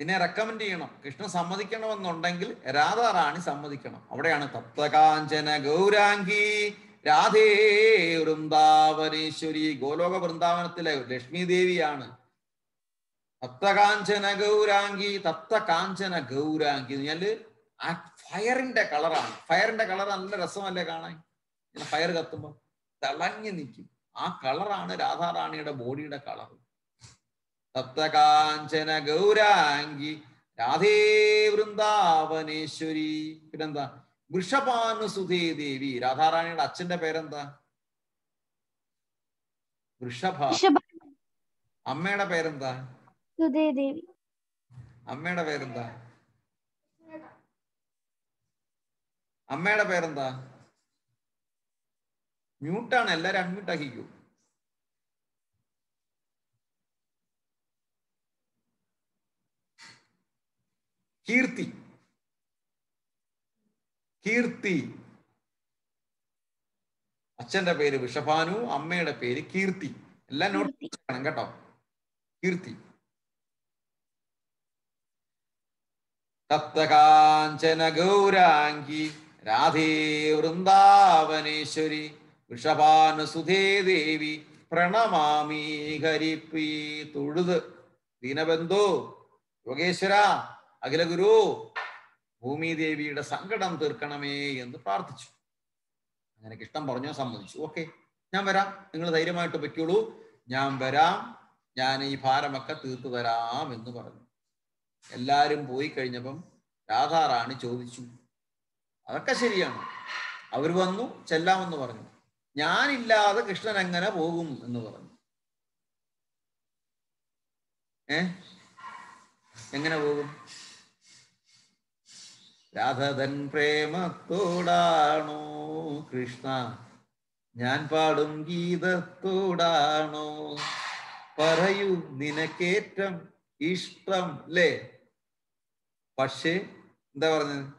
ഇതിനെ റെക്കമെൻഡ് ചെയ്യണം. കൃഷ്ണൻ സമ്മതിക്കണമെന്നുണ്ടെങ്കിൽ രാധാറാണി സമ്മതിക്കണം. അവിടെയാണ് തപ്തകാഞ്ചന ഗൗരാംഗി രാധേ വൃന്ദാവനേശ്വരി ഗോലോക വൃന്ദാവനത്തിലെ ലക്ഷ്മി ദേവിയാണ് തപ്തകാഞ്ചന ഗൗരാംഗി തപ്തകാഞ്ചന ഗൗരാംഗി എന്ന് പറഞ്ഞാൽ ആ ഫയറിന്റെ കളറാണ്. ഫയറിന്റെ കളർ നല്ല രസമല്ലേ കാണാൻ? ഫയർ കത്തുമ്പോ തിളങ്ങി നിൽക്കും. ആ കളറാണ് രാധാറാണിയുടെ ബോഡിയുടെ കളർ സപ്തകാഞ്ചന ഗൗരാംഗി രാധേ വൃന്ദാവനേശ്വരി. പിന്നെന്താ? വൃഷഭാനുസുധേ ദേവി. രാധാറാണിയുടെ അച്ഛന്റെ പേരെന്താ? വൃഷഭ. അമ്മയുടെ പേരെന്താ? സുധേദേവി അമ്മയുടെ പേരെന്താ? അമ്മയുടെ പേരെന്താ? മ്യൂട്ടാണ്. എല്ലാരും അൺമ്യൂട്ട് ആക്കിക്കൂ. കീർത്തി. കീർത്തി. അച്ഛന്റെ പേര് വിഷഭാനു അമ്മയുടെ പേര് കീർത്തി. എല്ലാം നോട്ട് ചെയ്യണം കേട്ടോ. കീർത്തി. തപ്തകാഞ്ചന ഗൗരാംഗി രാധേ വൃന്ദാവനേശ്വരി വൃഷഭാനുസുധേ ദേവി പ്രണമാമി ഹരിപ്പി തൊഴുത്. ദീനബന്ധു യോഗേശ്വര. അഖില ഗുരു ഭൂമിദേവിയുടെ സങ്കടം തീർക്കണമേ എന്ന് പ്രാർത്ഥിച്ചു. അങ്ങനെ ഇഷ്ടം പറഞ്ഞോ സമ്മതിച്ചു. ഓക്കെ ഞാൻ വരാം. നിങ്ങൾ ധൈര്യമായിട്ട് പറ്റുള്ളൂ ഞാൻ വരാം. ഞാൻ ഈ ഭാരമൊക്കെ തീർത്തു തരാം എന്ന് പറഞ്ഞു. എല്ലാരും പോയി കഴിഞ്ഞപ്പം രാധാറാണി ചോദിച്ചു അതൊക്കെ ശരിയാണ്. അവർ വന്നു ചെല്ലാമെന്ന് പറഞ്ഞു. ഞാനില്ലാതെ കൃഷ്ണൻ എങ്ങനെ പോകും എന്ന് പറഞ്ഞു. ഏ? എങ്ങനെ പോകും? രാധതൻ പ്രേമത്തോടാണോ കൃഷ്ണ? ഞാൻ പാടും ഗീതത്തോടാണോ? പറയൂ നിനക്കേറ്റം ഇഷ്ടം ലേ പക്ഷേ എന്താ പറഞ്ഞത്?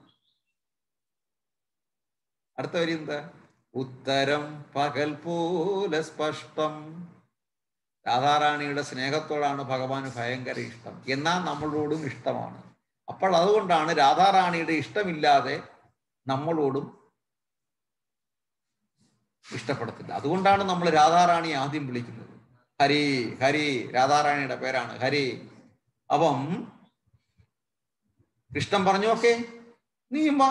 അടുത്ത വരി എന്താ? ഉത്തരം പകൽ പോലെ സ്പഷ്ടം. രാധാറാണിയുടെ സ്നേഹത്തോടാണ് ഭഗവാന് ഭയങ്കര ഇഷ്ടം. എന്നാൽ നമ്മളോടും ഇഷ്ടമാണ്. അപ്പോൾ അതുകൊണ്ടാണ് രാധാറാണിയുടെ ഇഷ്ടമില്ലാതെ നമ്മളോടും ഇഷ്ടപ്പെടത്തില്ല. അതുകൊണ്ടാണ് നമ്മൾ രാധാറാണി ആദ്യം വിളിക്കുന്നത്. ഹരി ഹരി രാധാറാണിയുടെ പേരാണ് ഹരി. അപ്പം കൃഷ്ണൻ പറഞ്ഞു ഓക്കെ നീയും വാ.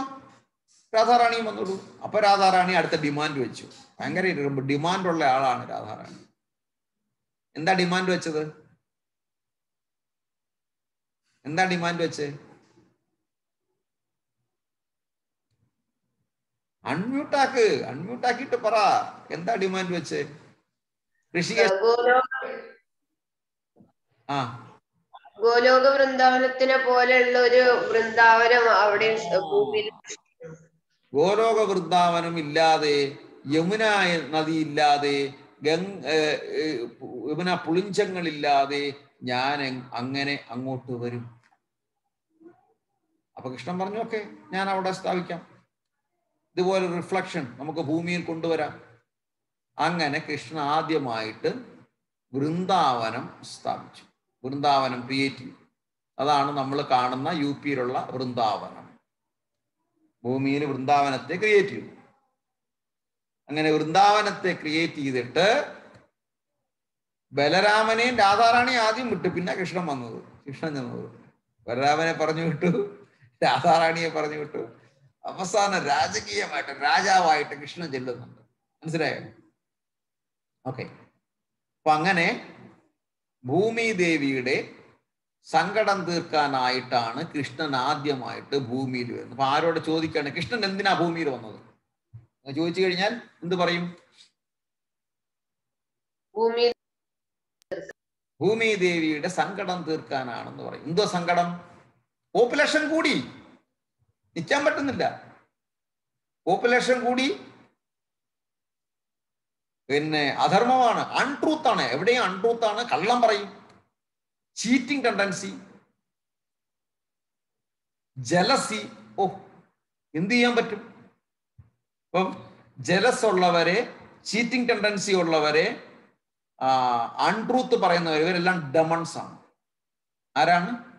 രാധാറാണിയും വന്നോളൂ. അപ്പൊ രാധാറാണി അടുത്ത ഡിമാൻഡ് വെച്ചു. ഭയങ്കര ഡിമാൻഡുള്ള ആളാണ് രാധാറാണി. എന്താ ഡിമാൻഡ് വെച്ചത്? എന്താ ഡിമാൻഡ് വെച്ച്? അൺമ്യൂട്ടാക്ക് അൺമ്യൂട്ടാക്കിട്ട് പറ എന്താ ഡിമാൻഡ് വെച്ച്? കൃഷി ആ. ഗോലോക വൃന്ദാവനത്തിനെ പോലെയുള്ള ഒരു വൃന്ദാവനം അവിടെ ഭൂമിയിൽ ഗോലോക വൃന്ദാവനം ഇല്ലാതെ യമുന നദി ഇല്ലാതെ ഗംഗ യമുന പുളിഞ്ചങ്ങളില്ലാതെ ഞാൻ അങ്ങനെ അങ്ങോട്ട് വരും. അപ്പൊ കൃഷ്ണൻ പറഞ്ഞു ഓക്കെ ഞാൻ അവിടെ സ്ഥാപിക്കാം. ഇതുപോലെ റിഫ്ലക്ഷൻ നമുക്ക് ഭൂമിയിൽ കൊണ്ടുവരാം. അങ്ങനെ കൃഷ്ണൻ ആദ്യമായിട്ട് വൃന്ദാവനം സ്ഥാപിച്ചു. വൃന്ദാവനം ക്രിയേറ്റ് ചെയ്തു. അതാണ് നമ്മൾ കാണുന്ന യു പിയിലുള്ള വൃന്ദാവനം. ഭൂമിയിൽ വൃന്ദാവനത്തെ ക്രിയേറ്റ് ചെയ്തു. അങ്ങനെ വൃന്ദാവനത്തെ ക്രിയേറ്റ് ചെയ്തിട്ട് ബലരാമനെയും രാധാറാണിയും ആദ്യം വിട്ടു. പിന്നെ കൃഷ്ണൻ വന്നത്. കൃഷ്ണൻ ചെന്നത്. ബലരാമനെ പറഞ്ഞു വിട്ടു. രാധാറാണിയെ പറഞ്ഞു വിട്ടു. അവസാനം രാജകീയമായിട്ട് രാജാവായിട്ട് കൃഷ്ണൻ ചെല്ലുന്നുണ്ട്. മനസ്സിലായോ? ഓക്കെ അപ്പൊ അങ്ങനെ ഭൂമി ദേവിയുടെ സങ്കടം തീർക്കാനായിട്ടാണ് കൃഷ്ണൻ ആദ്യമായിട്ട് ഭൂമിയിൽ വരുന്നത്. അപ്പൊ ആരോട് ചോദിക്കാണ് കൃഷ്ണൻ എന്തിനാ ഭൂമിയിൽ വന്നത്? ചോദിച്ചു കഴിഞ്ഞാൽ എന്ത് പറയും? ഭൂമി ദേവിയുടെ സങ്കടം തീർക്കാനാണെന്ന് പറയും. എന്തോ സങ്കടം? പോപ്പുലേഷൻ കൂടി. നിൽക്കാൻ പറ്റുന്നില്ല. പോപ്പുലേഷൻ കൂടി. പിന്നെ അധർമ്മമാണ്. അൺട്രൂത്ത് ആണ്. എവിടെയും അൺട്രൂത്ത് ആണ്. കള്ളം പറയും. ചീറ്റിംഗ് ടെൻഡൻസി ജലസി ഓ എന്ത് ചെയ്യാൻ പറ്റും? ഇപ്പം ജലസ് ഉള്ളവരെ ചീറ്റിംഗ് ടെൻഡൻസി ഉള്ളവരെ അൺട്രൂത്ത് പറയുന്നവർ ഇവരെല്ലാം ഡമൺസ് ആണ്. ആരാണ്?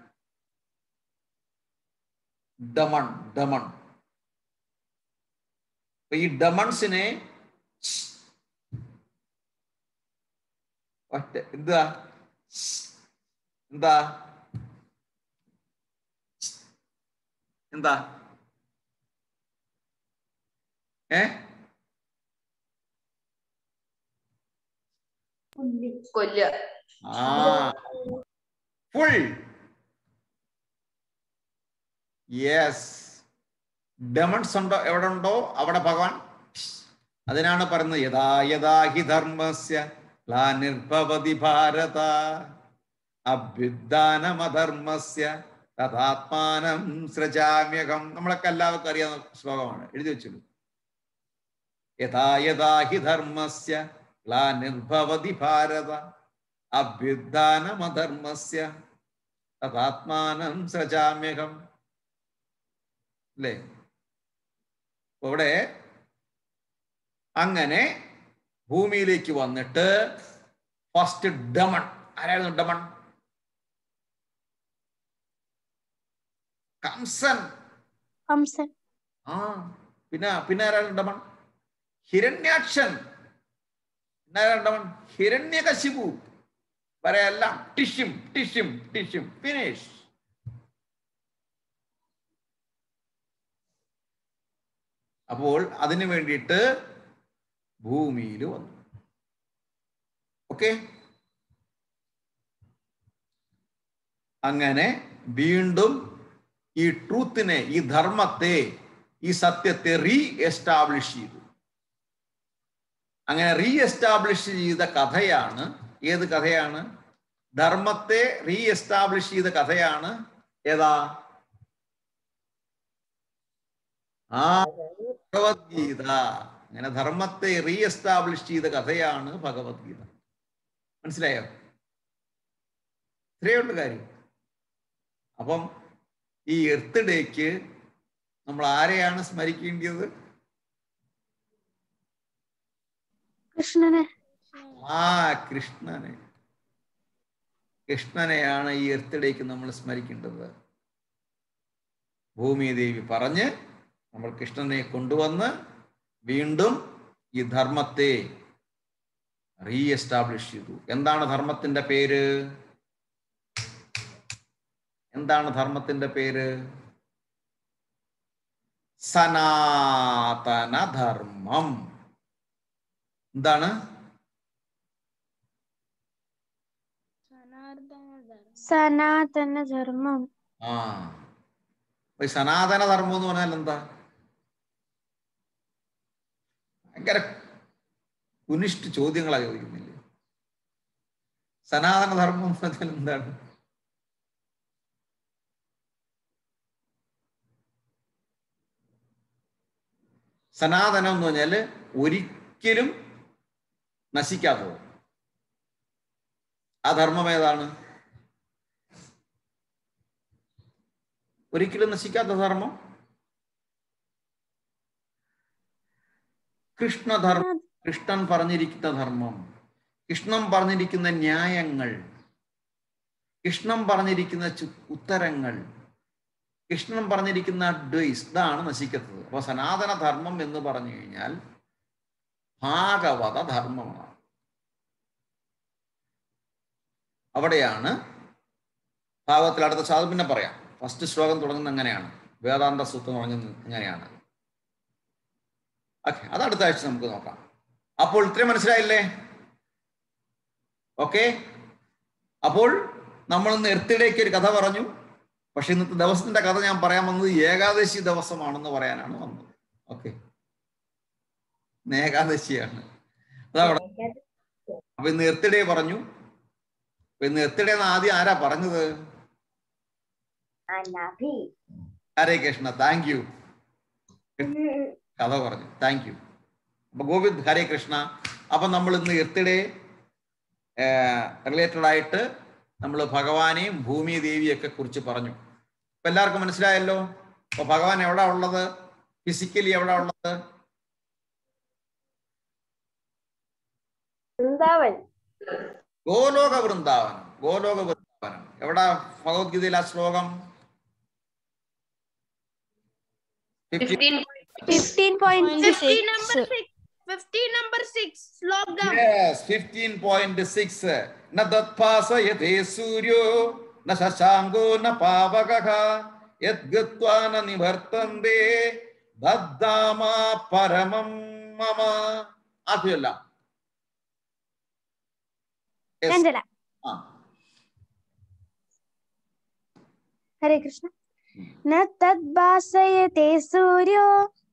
ഡമൺ ഡമൺ അപ്പൊ ഈ ഡമൺസിനെ ഒറ്റ എന്താ എന്താ എന്താ ഏ കൊല്ലുക ആ ഫുൾ യെസ് ഡെമൺസ് ഉണ്ടോ? എവിടെ ഉണ്ടോ അവിടെ ഭഗവാൻ. അതിനാണ് പറയുന്നത് യഥാ യഥാ ഹി ധർമ്മസ്യ ഗ്ലാനിർഭവതി ഭാരത. അഭ്യുദ്ധാനമധർമ്മസ്യ തഥാത്മാനം സൃജാമ്യകം. നമ്മളൊക്കെ എല്ലാവർക്കും അറിയാവുന്ന ശ്ലോകമാണ്. എഴുതി വെച്ചുള്ളൂ യഥാ യഥാ ഹി ധർമ്മസ്യ ഗ്ലാനിർഭവതി ഭാരത. അഭ്യുദ്ധാനമധർമ്മസ്യ തഥാത്മാനം സൃജാമ്യകം. അല്ലേ ഇവിടെ അങ്ങനെ ഭൂമിയിലേക്ക് വന്നിട്ട് ഫസ്റ്റ് ഡമൺ. ആരായിരുന്നു ഡമൺ? കംസൻ. കംസൻ. ആ പിന്നെ പിന്നെ ആരായിരുന്നു ഡമൺ? ഹിരണ്യാക്ഷൻ. ഡമൺ? ഹിരണ്യകശിപു. വരെയെല്ലാം ടിഷ്യും ടിഷ്യും ടിഷ്യും. ഫിനിഷ് അപ്പോൾ അതിനു വേണ്ടിയിട്ട് ഭൂമിയിൽ വന്നു. ഓക്കെ? അങ്ങനെ വീണ്ടും ഈ ട്രൂത്തിനെ ഈ ധർമ്മത്തെ ഈ സത്യത്തെ റീ എസ്റ്റാബ്ലിഷ് ചെയ്തു. അങ്ങനെ റീ എസ്റ്റാബ്ലിഷ് ചെയ്ത കഥയാണ് ഏത് കഥയാണ്? ധർമ്മത്തെ റീ എസ്റ്റാബ്ലിഷ് ചെയ്ത കഥയാണ് ഏതാ? ആ ഭഗവത്ഗീത. അങ്ങനെ ധർമ്മത്തെ റീ എസ്റ്റാബ്ലിഷ് ചെയ്ത കഥയാണ് ഭഗവത്ഗീത. മനസ്സിലായോ? ഇത്രയുള്ള കാര്യം. അപ്പം ഈ എർത്ത് ഡേക്ക് നമ്മൾ ആരെയാണ് സ്മരിക്കേണ്ടത് കൃഷ്ണനെ. ആ കൃഷ്ണനെ. കൃഷ്ണനെയാണ് ഈ എർത്ത് ഡേക്ക് നമ്മൾ സ്മരിക്കേണ്ടത്. ഭൂമിദേവി പറഞ്ഞ് നമ്മൾ കൃഷ്ണനെ കൊണ്ടുവന്ന് വീണ്ടും ഈ ധർമ്മത്തെ റീ എസ്റ്റാബ്ലിഷ് ചെയ്തു. എന്താണ് ധർമ്മത്തിന്റെ പേര്? എന്താണ് ധർമ്മത്തിന്റെ പേര്? സനാതന ധർമ്മം എന്താണ്? സനാതന ധർമ്മം ആ. സനാതനധർമ്മം ഈ സനാതന ധർമ്മം എന്ന് പറഞ്ഞാൽ എന്താ? ഭയങ്കര കുനിഷ്ഠ ചോദ്യങ്ങളാണ് ചോദിക്കുന്നില്ല? സനാതനധർമ്മം എന്ന് എന്താണ്? സനാതനം എന്ന് പറഞ്ഞാൽ ഒരിക്കലും നശിക്കാത്തത്. ആ ധർമ്മം ഏതാണ്? ഒരിക്കലും നശിക്കാത്ത ധർമ്മം കൃഷ്ണധർമ്മം കൃഷ്ണൻ പറഞ്ഞിരിക്കുന്ന ധർമ്മം. കൃഷ്ണൻ പറഞ്ഞിരിക്കുന്ന ന്യായങ്ങൾ. കൃഷ്ണൻ പറഞ്ഞിരിക്കുന്ന ഉത്തരങ്ങൾ. കൃഷ്ണൻ പറഞ്ഞിരിക്കുന്ന അഡ്വൈസ് ഇതാണ് നശിക്കുന്നത് അപ്പൊ സനാതന ധർമ്മം എന്ന് പറഞ്ഞു കഴിഞ്ഞാൽ ഭാഗവത ധർമ്മമാണ് അവിടെയാണ് ഭാഗവത്തിൽ അടുത്ത സാധനം പിന്നെ പറയാം. ഫസ്റ്റ് ശ്ലോകം തുടങ്ങുന്നത് അങ്ങനെയാണ് വേദാന്ത സൂത്രം തുടങ്ങുന്നത് അങ്ങനെയാണ് ഓക്കെ അത് അടുത്ത ആഴ്ച നമുക്ക് നോക്കാം. അപ്പോൾ ഇത്രയും മനസ്സിലായില്ലേ? ഓക്കെ അപ്പോൾ നമ്മൾ ഇന്ന് എർത്തിടേക്ക് ഒരു കഥ പറഞ്ഞു. പക്ഷെ ഇന്നത്തെ ദിവസത്തിന്റെ കഥ ഞാൻ പറയാൻ വന്നത് ഏകാദശി ദിവസമാണെന്ന് പറയാനാണ് വന്നത്. ഓക്കെ ഏകാദശിയാണ്. അതവിടെ അപ്പൊ ഇന്ന് എർത്തിഡേ പറഞ്ഞു. അപ്പൊ ഇന്ന് എർത്തിഡേ എന്ന് ആദ്യം ആരാ പറഞ്ഞത്? ഹരേ കൃഷ്ണ താങ്ക് യു കഥ പറഞ്ഞു. താങ്ക് യു അപ്പൊ ഗോവിന്ദ് ഹരേ കൃഷ്ണ. അപ്പൊ നമ്മൾ ഇന്ന് എർത്തിഡേ റിലേറ്റഡ് ആയിട്ട് നമ്മൾ ഭഗവാനെയും ഭൂമി ദേവിയൊക്കെ കുറിച്ച് പറഞ്ഞു. അപ്പൊ എല്ലാവർക്കും മനസ്സിലായല്ലോ? അപ്പൊ ഭഗവാൻ എവിടെ ഉള്ളത്? ഫിസിക്കലി എവിടെ ഉള്ളത്? ഗോലോക വൃന്ദാവനം ഗോലോക വൃന്ദാവനം എവിടെ ഭഗവത്ഗീതയിൽ ആ ശ്ലോകം? 15 fifteen point Fifteen six number six. Fifteen number six. Slogan. Yes, 15.6. न तत्पासयते सूर्यो न शशाङ्को न पावकः यद्गत्वा न निवर्तन्ते दद्दामा परमं मम ആക്കുകയല്ല Yes. രഞ്ജന ആ ഹരേ കൃഷ്ണ ന തദ്ഭാസയത്തെ സൂര്യോ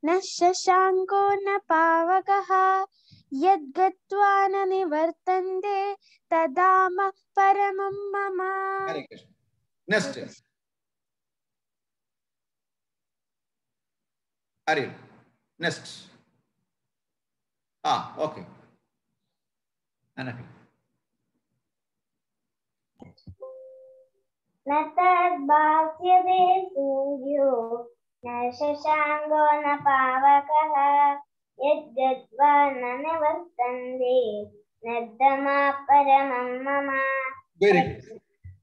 ന ശശാങ്കോ ന പാവകഃ യദ്ഗത്വാ ന നിവർത്തന്തെ തദാമ പരമം മമ ഹരേ കൃഷ്ണ നെക്സ്റ്റ് അരിൽ നെക്സ്റ്റ് ആ ഓക്കെ അനഹി न न पावकः यद्यद्वा न निवर्तन्ते नर्दमा परमं मम। Very good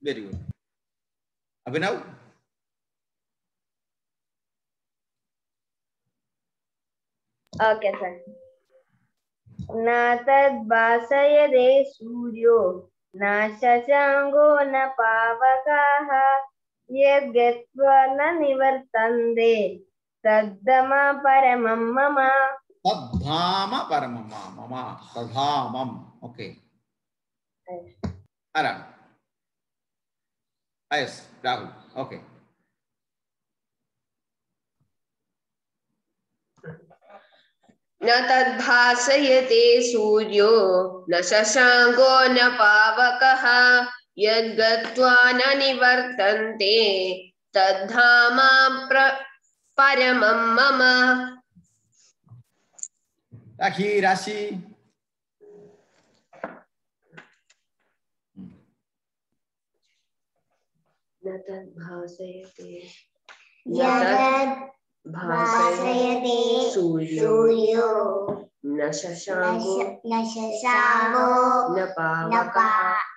very good Abhinav okay sir न तद्भासयते सूर्यो न शशाङ्गो न पावकः निवर्तन्ते। परमं मम। तद्धाम परमं मम। ओके यस राहुल ओके न तद्भासयते सूर्यो न शशाङ्को न पावकः। यद्गत्वा न निवर्तन्ते तद्धाम परमं मम। राखी राशि। न तद्भासयते न पावकः।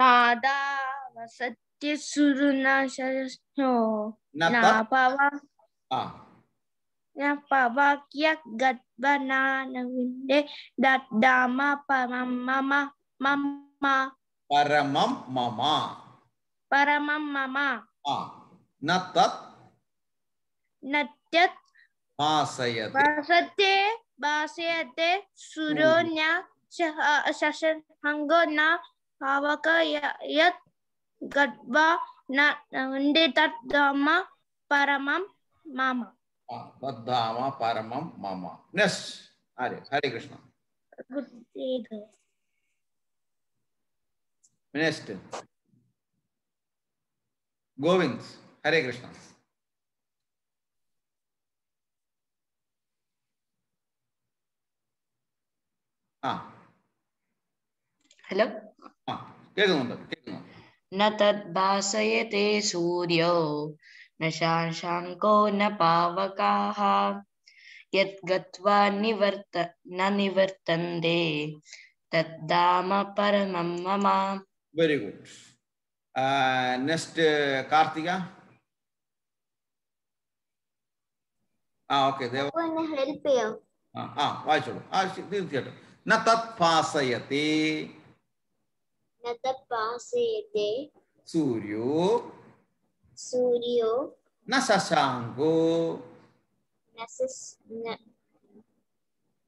నాదా napa సురునాశో నాపవా ah. Napavakyak gatbana navinde dat dama paramama mama. Paramam mama. Paramam mama. Ah. Natat. bahasa Basayate. bahasa Basayate. Hmm. Suronya. Hmm. शशरहङ्ग न पावक यत् गड्वा न तद्धाम परमं मम। तद्धाम परमं मम। नेक्स्ट हरे हरे कृष्ण। नेक्स्ट गोविंद हरे कृष्ण। हाँ ഹലോ കേൾക്കുന്നുണ്ട് ന തദ്ഭാസയത്തെ സൂര്യോ ന ശാശാങ്കോ ന പാവകാഹ യത് ഗത്വാ നിവർത്ത ന നിവർത്തന്തേ തദ്ദാമ പരമം മമ വെരി ഗുഡ് നെക്സ്റ്റ് കാർത്തിക ആ ഓക്കെ ഹെൽപ്പ് ചെയ്യോ ആ വായിച്ചോളൂ ആ തീർച്ചയായിട്ടും ന തത് ഭാസയത്തെ നതപാസയത്തെ സൂര്യോ സൂര്യോ ന ശശാങ്കോ നസസ് ന-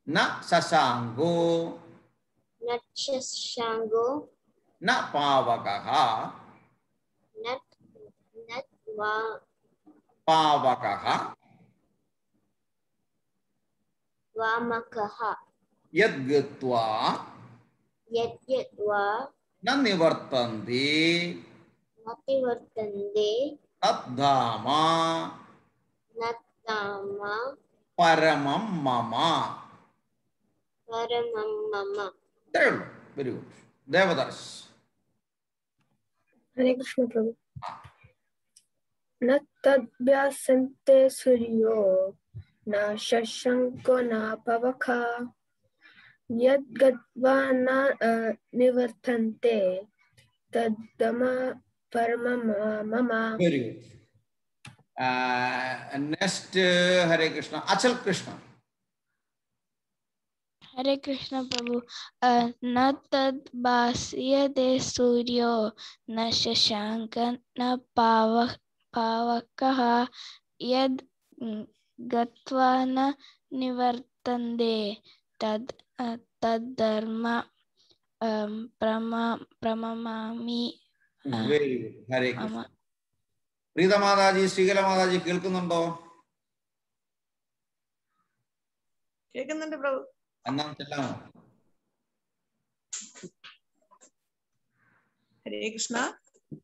ന ശശാങ്കോ നക്ഷശാങ്കോ ന പാവകഃ നത് നത് വാ പാവകഃ വാമകഃ യദ്ഗത്വാ യദ്യദ്വാ ന നിവർത്തന്തി നതിവർത്തന്തെ തദ്ധാമ നത്താമ പരമം മമ പരമം മമ ഇത്രയേ ഉള്ളൂ വെരി ഗുഡ് ദേവദാസ് हरे कृष्ण प्रभु न तद्भ्यासन्ते सूर्यो न शशङ्को न यद गत्वा न निवर्तन्ते नेक्स्ट हरे कृष्णा अचल कृष्णा हरे कृष्ण प्रभु न तद दे सूर्यो न शशांक न पावक पावक यद गत्वा न तद तद्धर्म अं, प्रमा प्रममामि ആ. വെരി ഗുഡ് ഹരേ കൃഷ്ണ मम പ്രീത മാതാജി ശ്രീകല മാതാജി കേൾക്കുന്നുണ്ടോ കേൾക്കുന്നുണ്ട് പ്രഭു എന്നാ ചെല്ലാമോ ഹരേ കൃഷ്ണ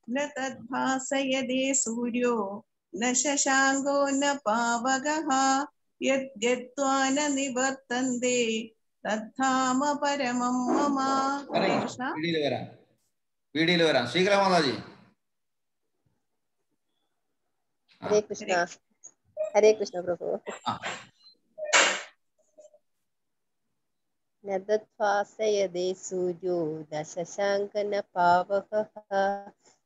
ന തദ്ഭാസയതേ സൂര്യോ ന ശശാങ്കോ ന പാവകഃ യദ്യത്വാ ന നിവർത്തന്തെ തദ്ധാമ പരമം മമ ഹരേ കൃഷ്ണ വീഡിയോയിൽ വരാം വീഡിയോയിൽ വരാം ശ്രീകല മാതാജി हरे कृष्णा हरे कृष्ण प्रभु ആ. न तत्फासयदे सूर्यो न शशाङ्क न पावकः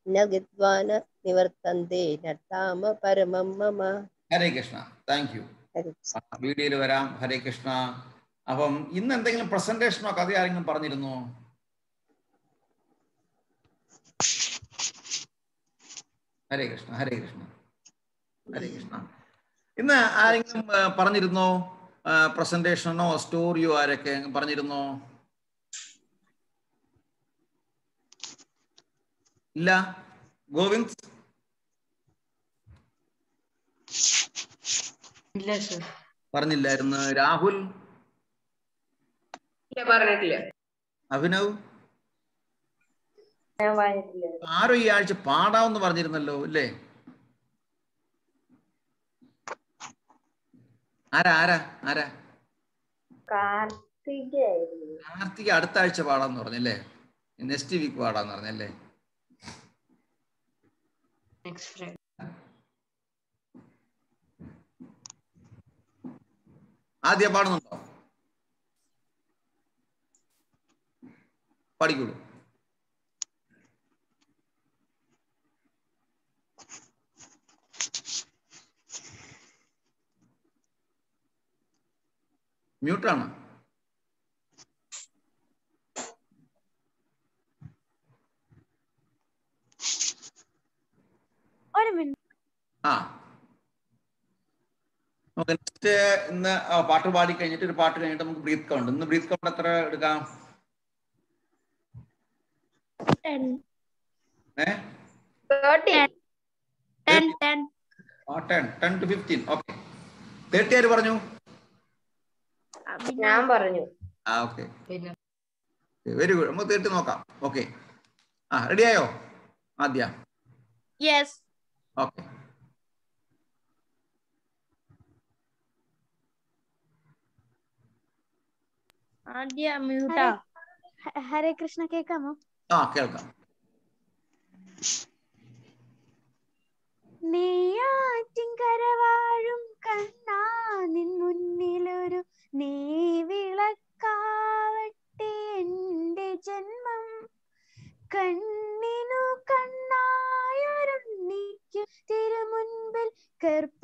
न गत्वा न निवर्तन्ते न ताम परमं मम ഹരേ കൃഷ്ണ താങ്ക് യു हरे कृष्ण വീഡിയോയിൽ വരാം ഹരേ കൃഷ്ണ അപ്പം ഇന്ന് എന്തെങ്കിലും പ്രസന്റേഷനോ കഥ ആരെങ്കിലും പറഞ്ഞിരുന്നോ? ഹരേ കൃഷ്ണ ഹരേ കൃഷ്ണ ഹരേ കൃഷ്ണ. ഇന്ന് ആരെങ്കിലും പറഞ്ഞിരുന്നോ? പ്രസന്റേഷനോ സ്റ്റോറിയോ ആരൊക്കെ പറഞ്ഞിരുന്നോ? ഇല്ല? ഗോവിന്ദ്? പറഞ്ഞില്ലായിരുന്നു. രാഹുൽ? പറഞ്ഞിട്ടില്ല? അഭിനവ്? ആരോ ഈ ആഴ്ച പാടാമെന്ന് പറഞ്ഞിരുന്നല്ലോ അല്ലേ? ആരാ ആരാ ആരാ? കാർത്തിക അടുത്ത ആഴ്ച പാടാന്ന് പറഞ്ഞല്ലേ നെക്സ്റ്റ് വീക്ക് പാടാന്ന് പറഞ്ഞല്ലേ ആദ്യം പാടുന്നുണ്ടോ? പാടിക്കോളൂ മ്യൂട്ടാണ്. ആ. നമുക്ക് നെക്സ്റ്റ് ഇന്ന് പാട്ട് പാടി കഴിഞ്ഞിട്ട് ഒരു പാട്ട് കഴിഞ്ഞിട്ട് നമുക്ക് ബ്രീത്ത് കൗണ്ട്. ഇന്ന് ബ്രീത്ത് കൗണ്ട് എത്ര എടുക്കാം? ഏ? തേർട്ടി ടെൻ ടെൻ ആ ten ten to fifteen okay thirty ആര് പറഞ്ഞു? ഞാൻ പറഞ്ഞു. ആ ഓക്കെ വെരി ഗുഡ് നമുക്ക് തേർട്ടി നോക്കാം. ഓക്കെ ആ റെഡിയായോ ആദ്യ. യെസ് ഓക്കെ ആദ്യ മ്യൂട്ടാ. ഹരേ കൃഷ്ണ കേൾക്കാമോ ആ കേൾക്കാം. നെയ്യാറ്റിൻകര വാഴും കണ്ണാ നിൻ മുന്നിലൊരു നീ വിളക്കാവട്ടെ എന്റെ ജന്മം. കണ്ണിനു കണ്ണായൊരുണ്ണിക്കു തിരുമുൻപിൽ കർപ്പൂരമാവട്ടെ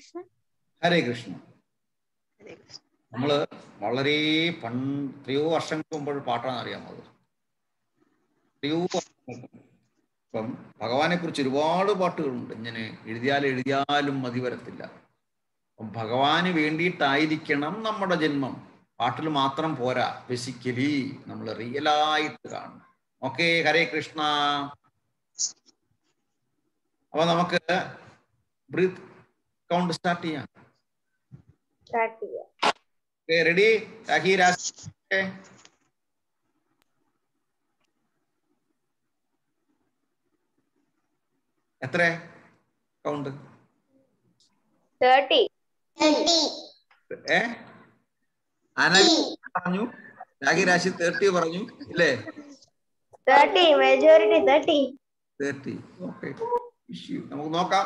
കൃഷ്ണ ഹരേ കൃഷ്ണ നമ്മൾ വളരെ പൺ എത്രയോ വർഷങ്ങൾക്ക് മുമ്പ് പാട്ടാണ് അറിയാമത്. എത്രയോ ഇപ്പം ഭഗവാനെ കുറിച്ച് ഒരുപാട് പാട്ടുകളുണ്ട്. ഇങ്ങനെ എഴുതിയാൽ എഴുതിയാലും മതി വരത്തില്ല. അപ്പം ഭഗവാന് വേണ്ടിയിട്ടായിരിക്കണം നമ്മുടെ ജന്മം. പാട്ടിൽ മാത്രം പോരാ. ബേസിക്കലി നമ്മൾ റിയലായിട്ട് കാണണം. ഓക്കെ ഹരേ കൃഷ്ണ. അപ്പൊ നമുക്ക് കൗണ്ട് സ്റ്റാർട്ട് ചെയ്യാം. സ്റ്റാർട്ട് ചെയ്യാം. റെഡി രാഹി രാജ് എത്ര കൗണ്ട് പറഞ്ഞു? രാഖി രാശി തേർട്ടി പറഞ്ഞു ഇല്ലേ? Thirty majority thirty thirty okay issue നമുക്ക് നോക്കാം.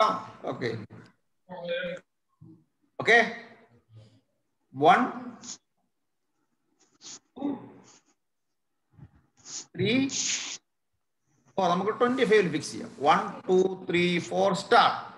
Okay. Okay. One three four നമുക്ക് ട്വന്റി ഫൈവ് ഫിക്സ് ചെയ്യാം. One two three four start.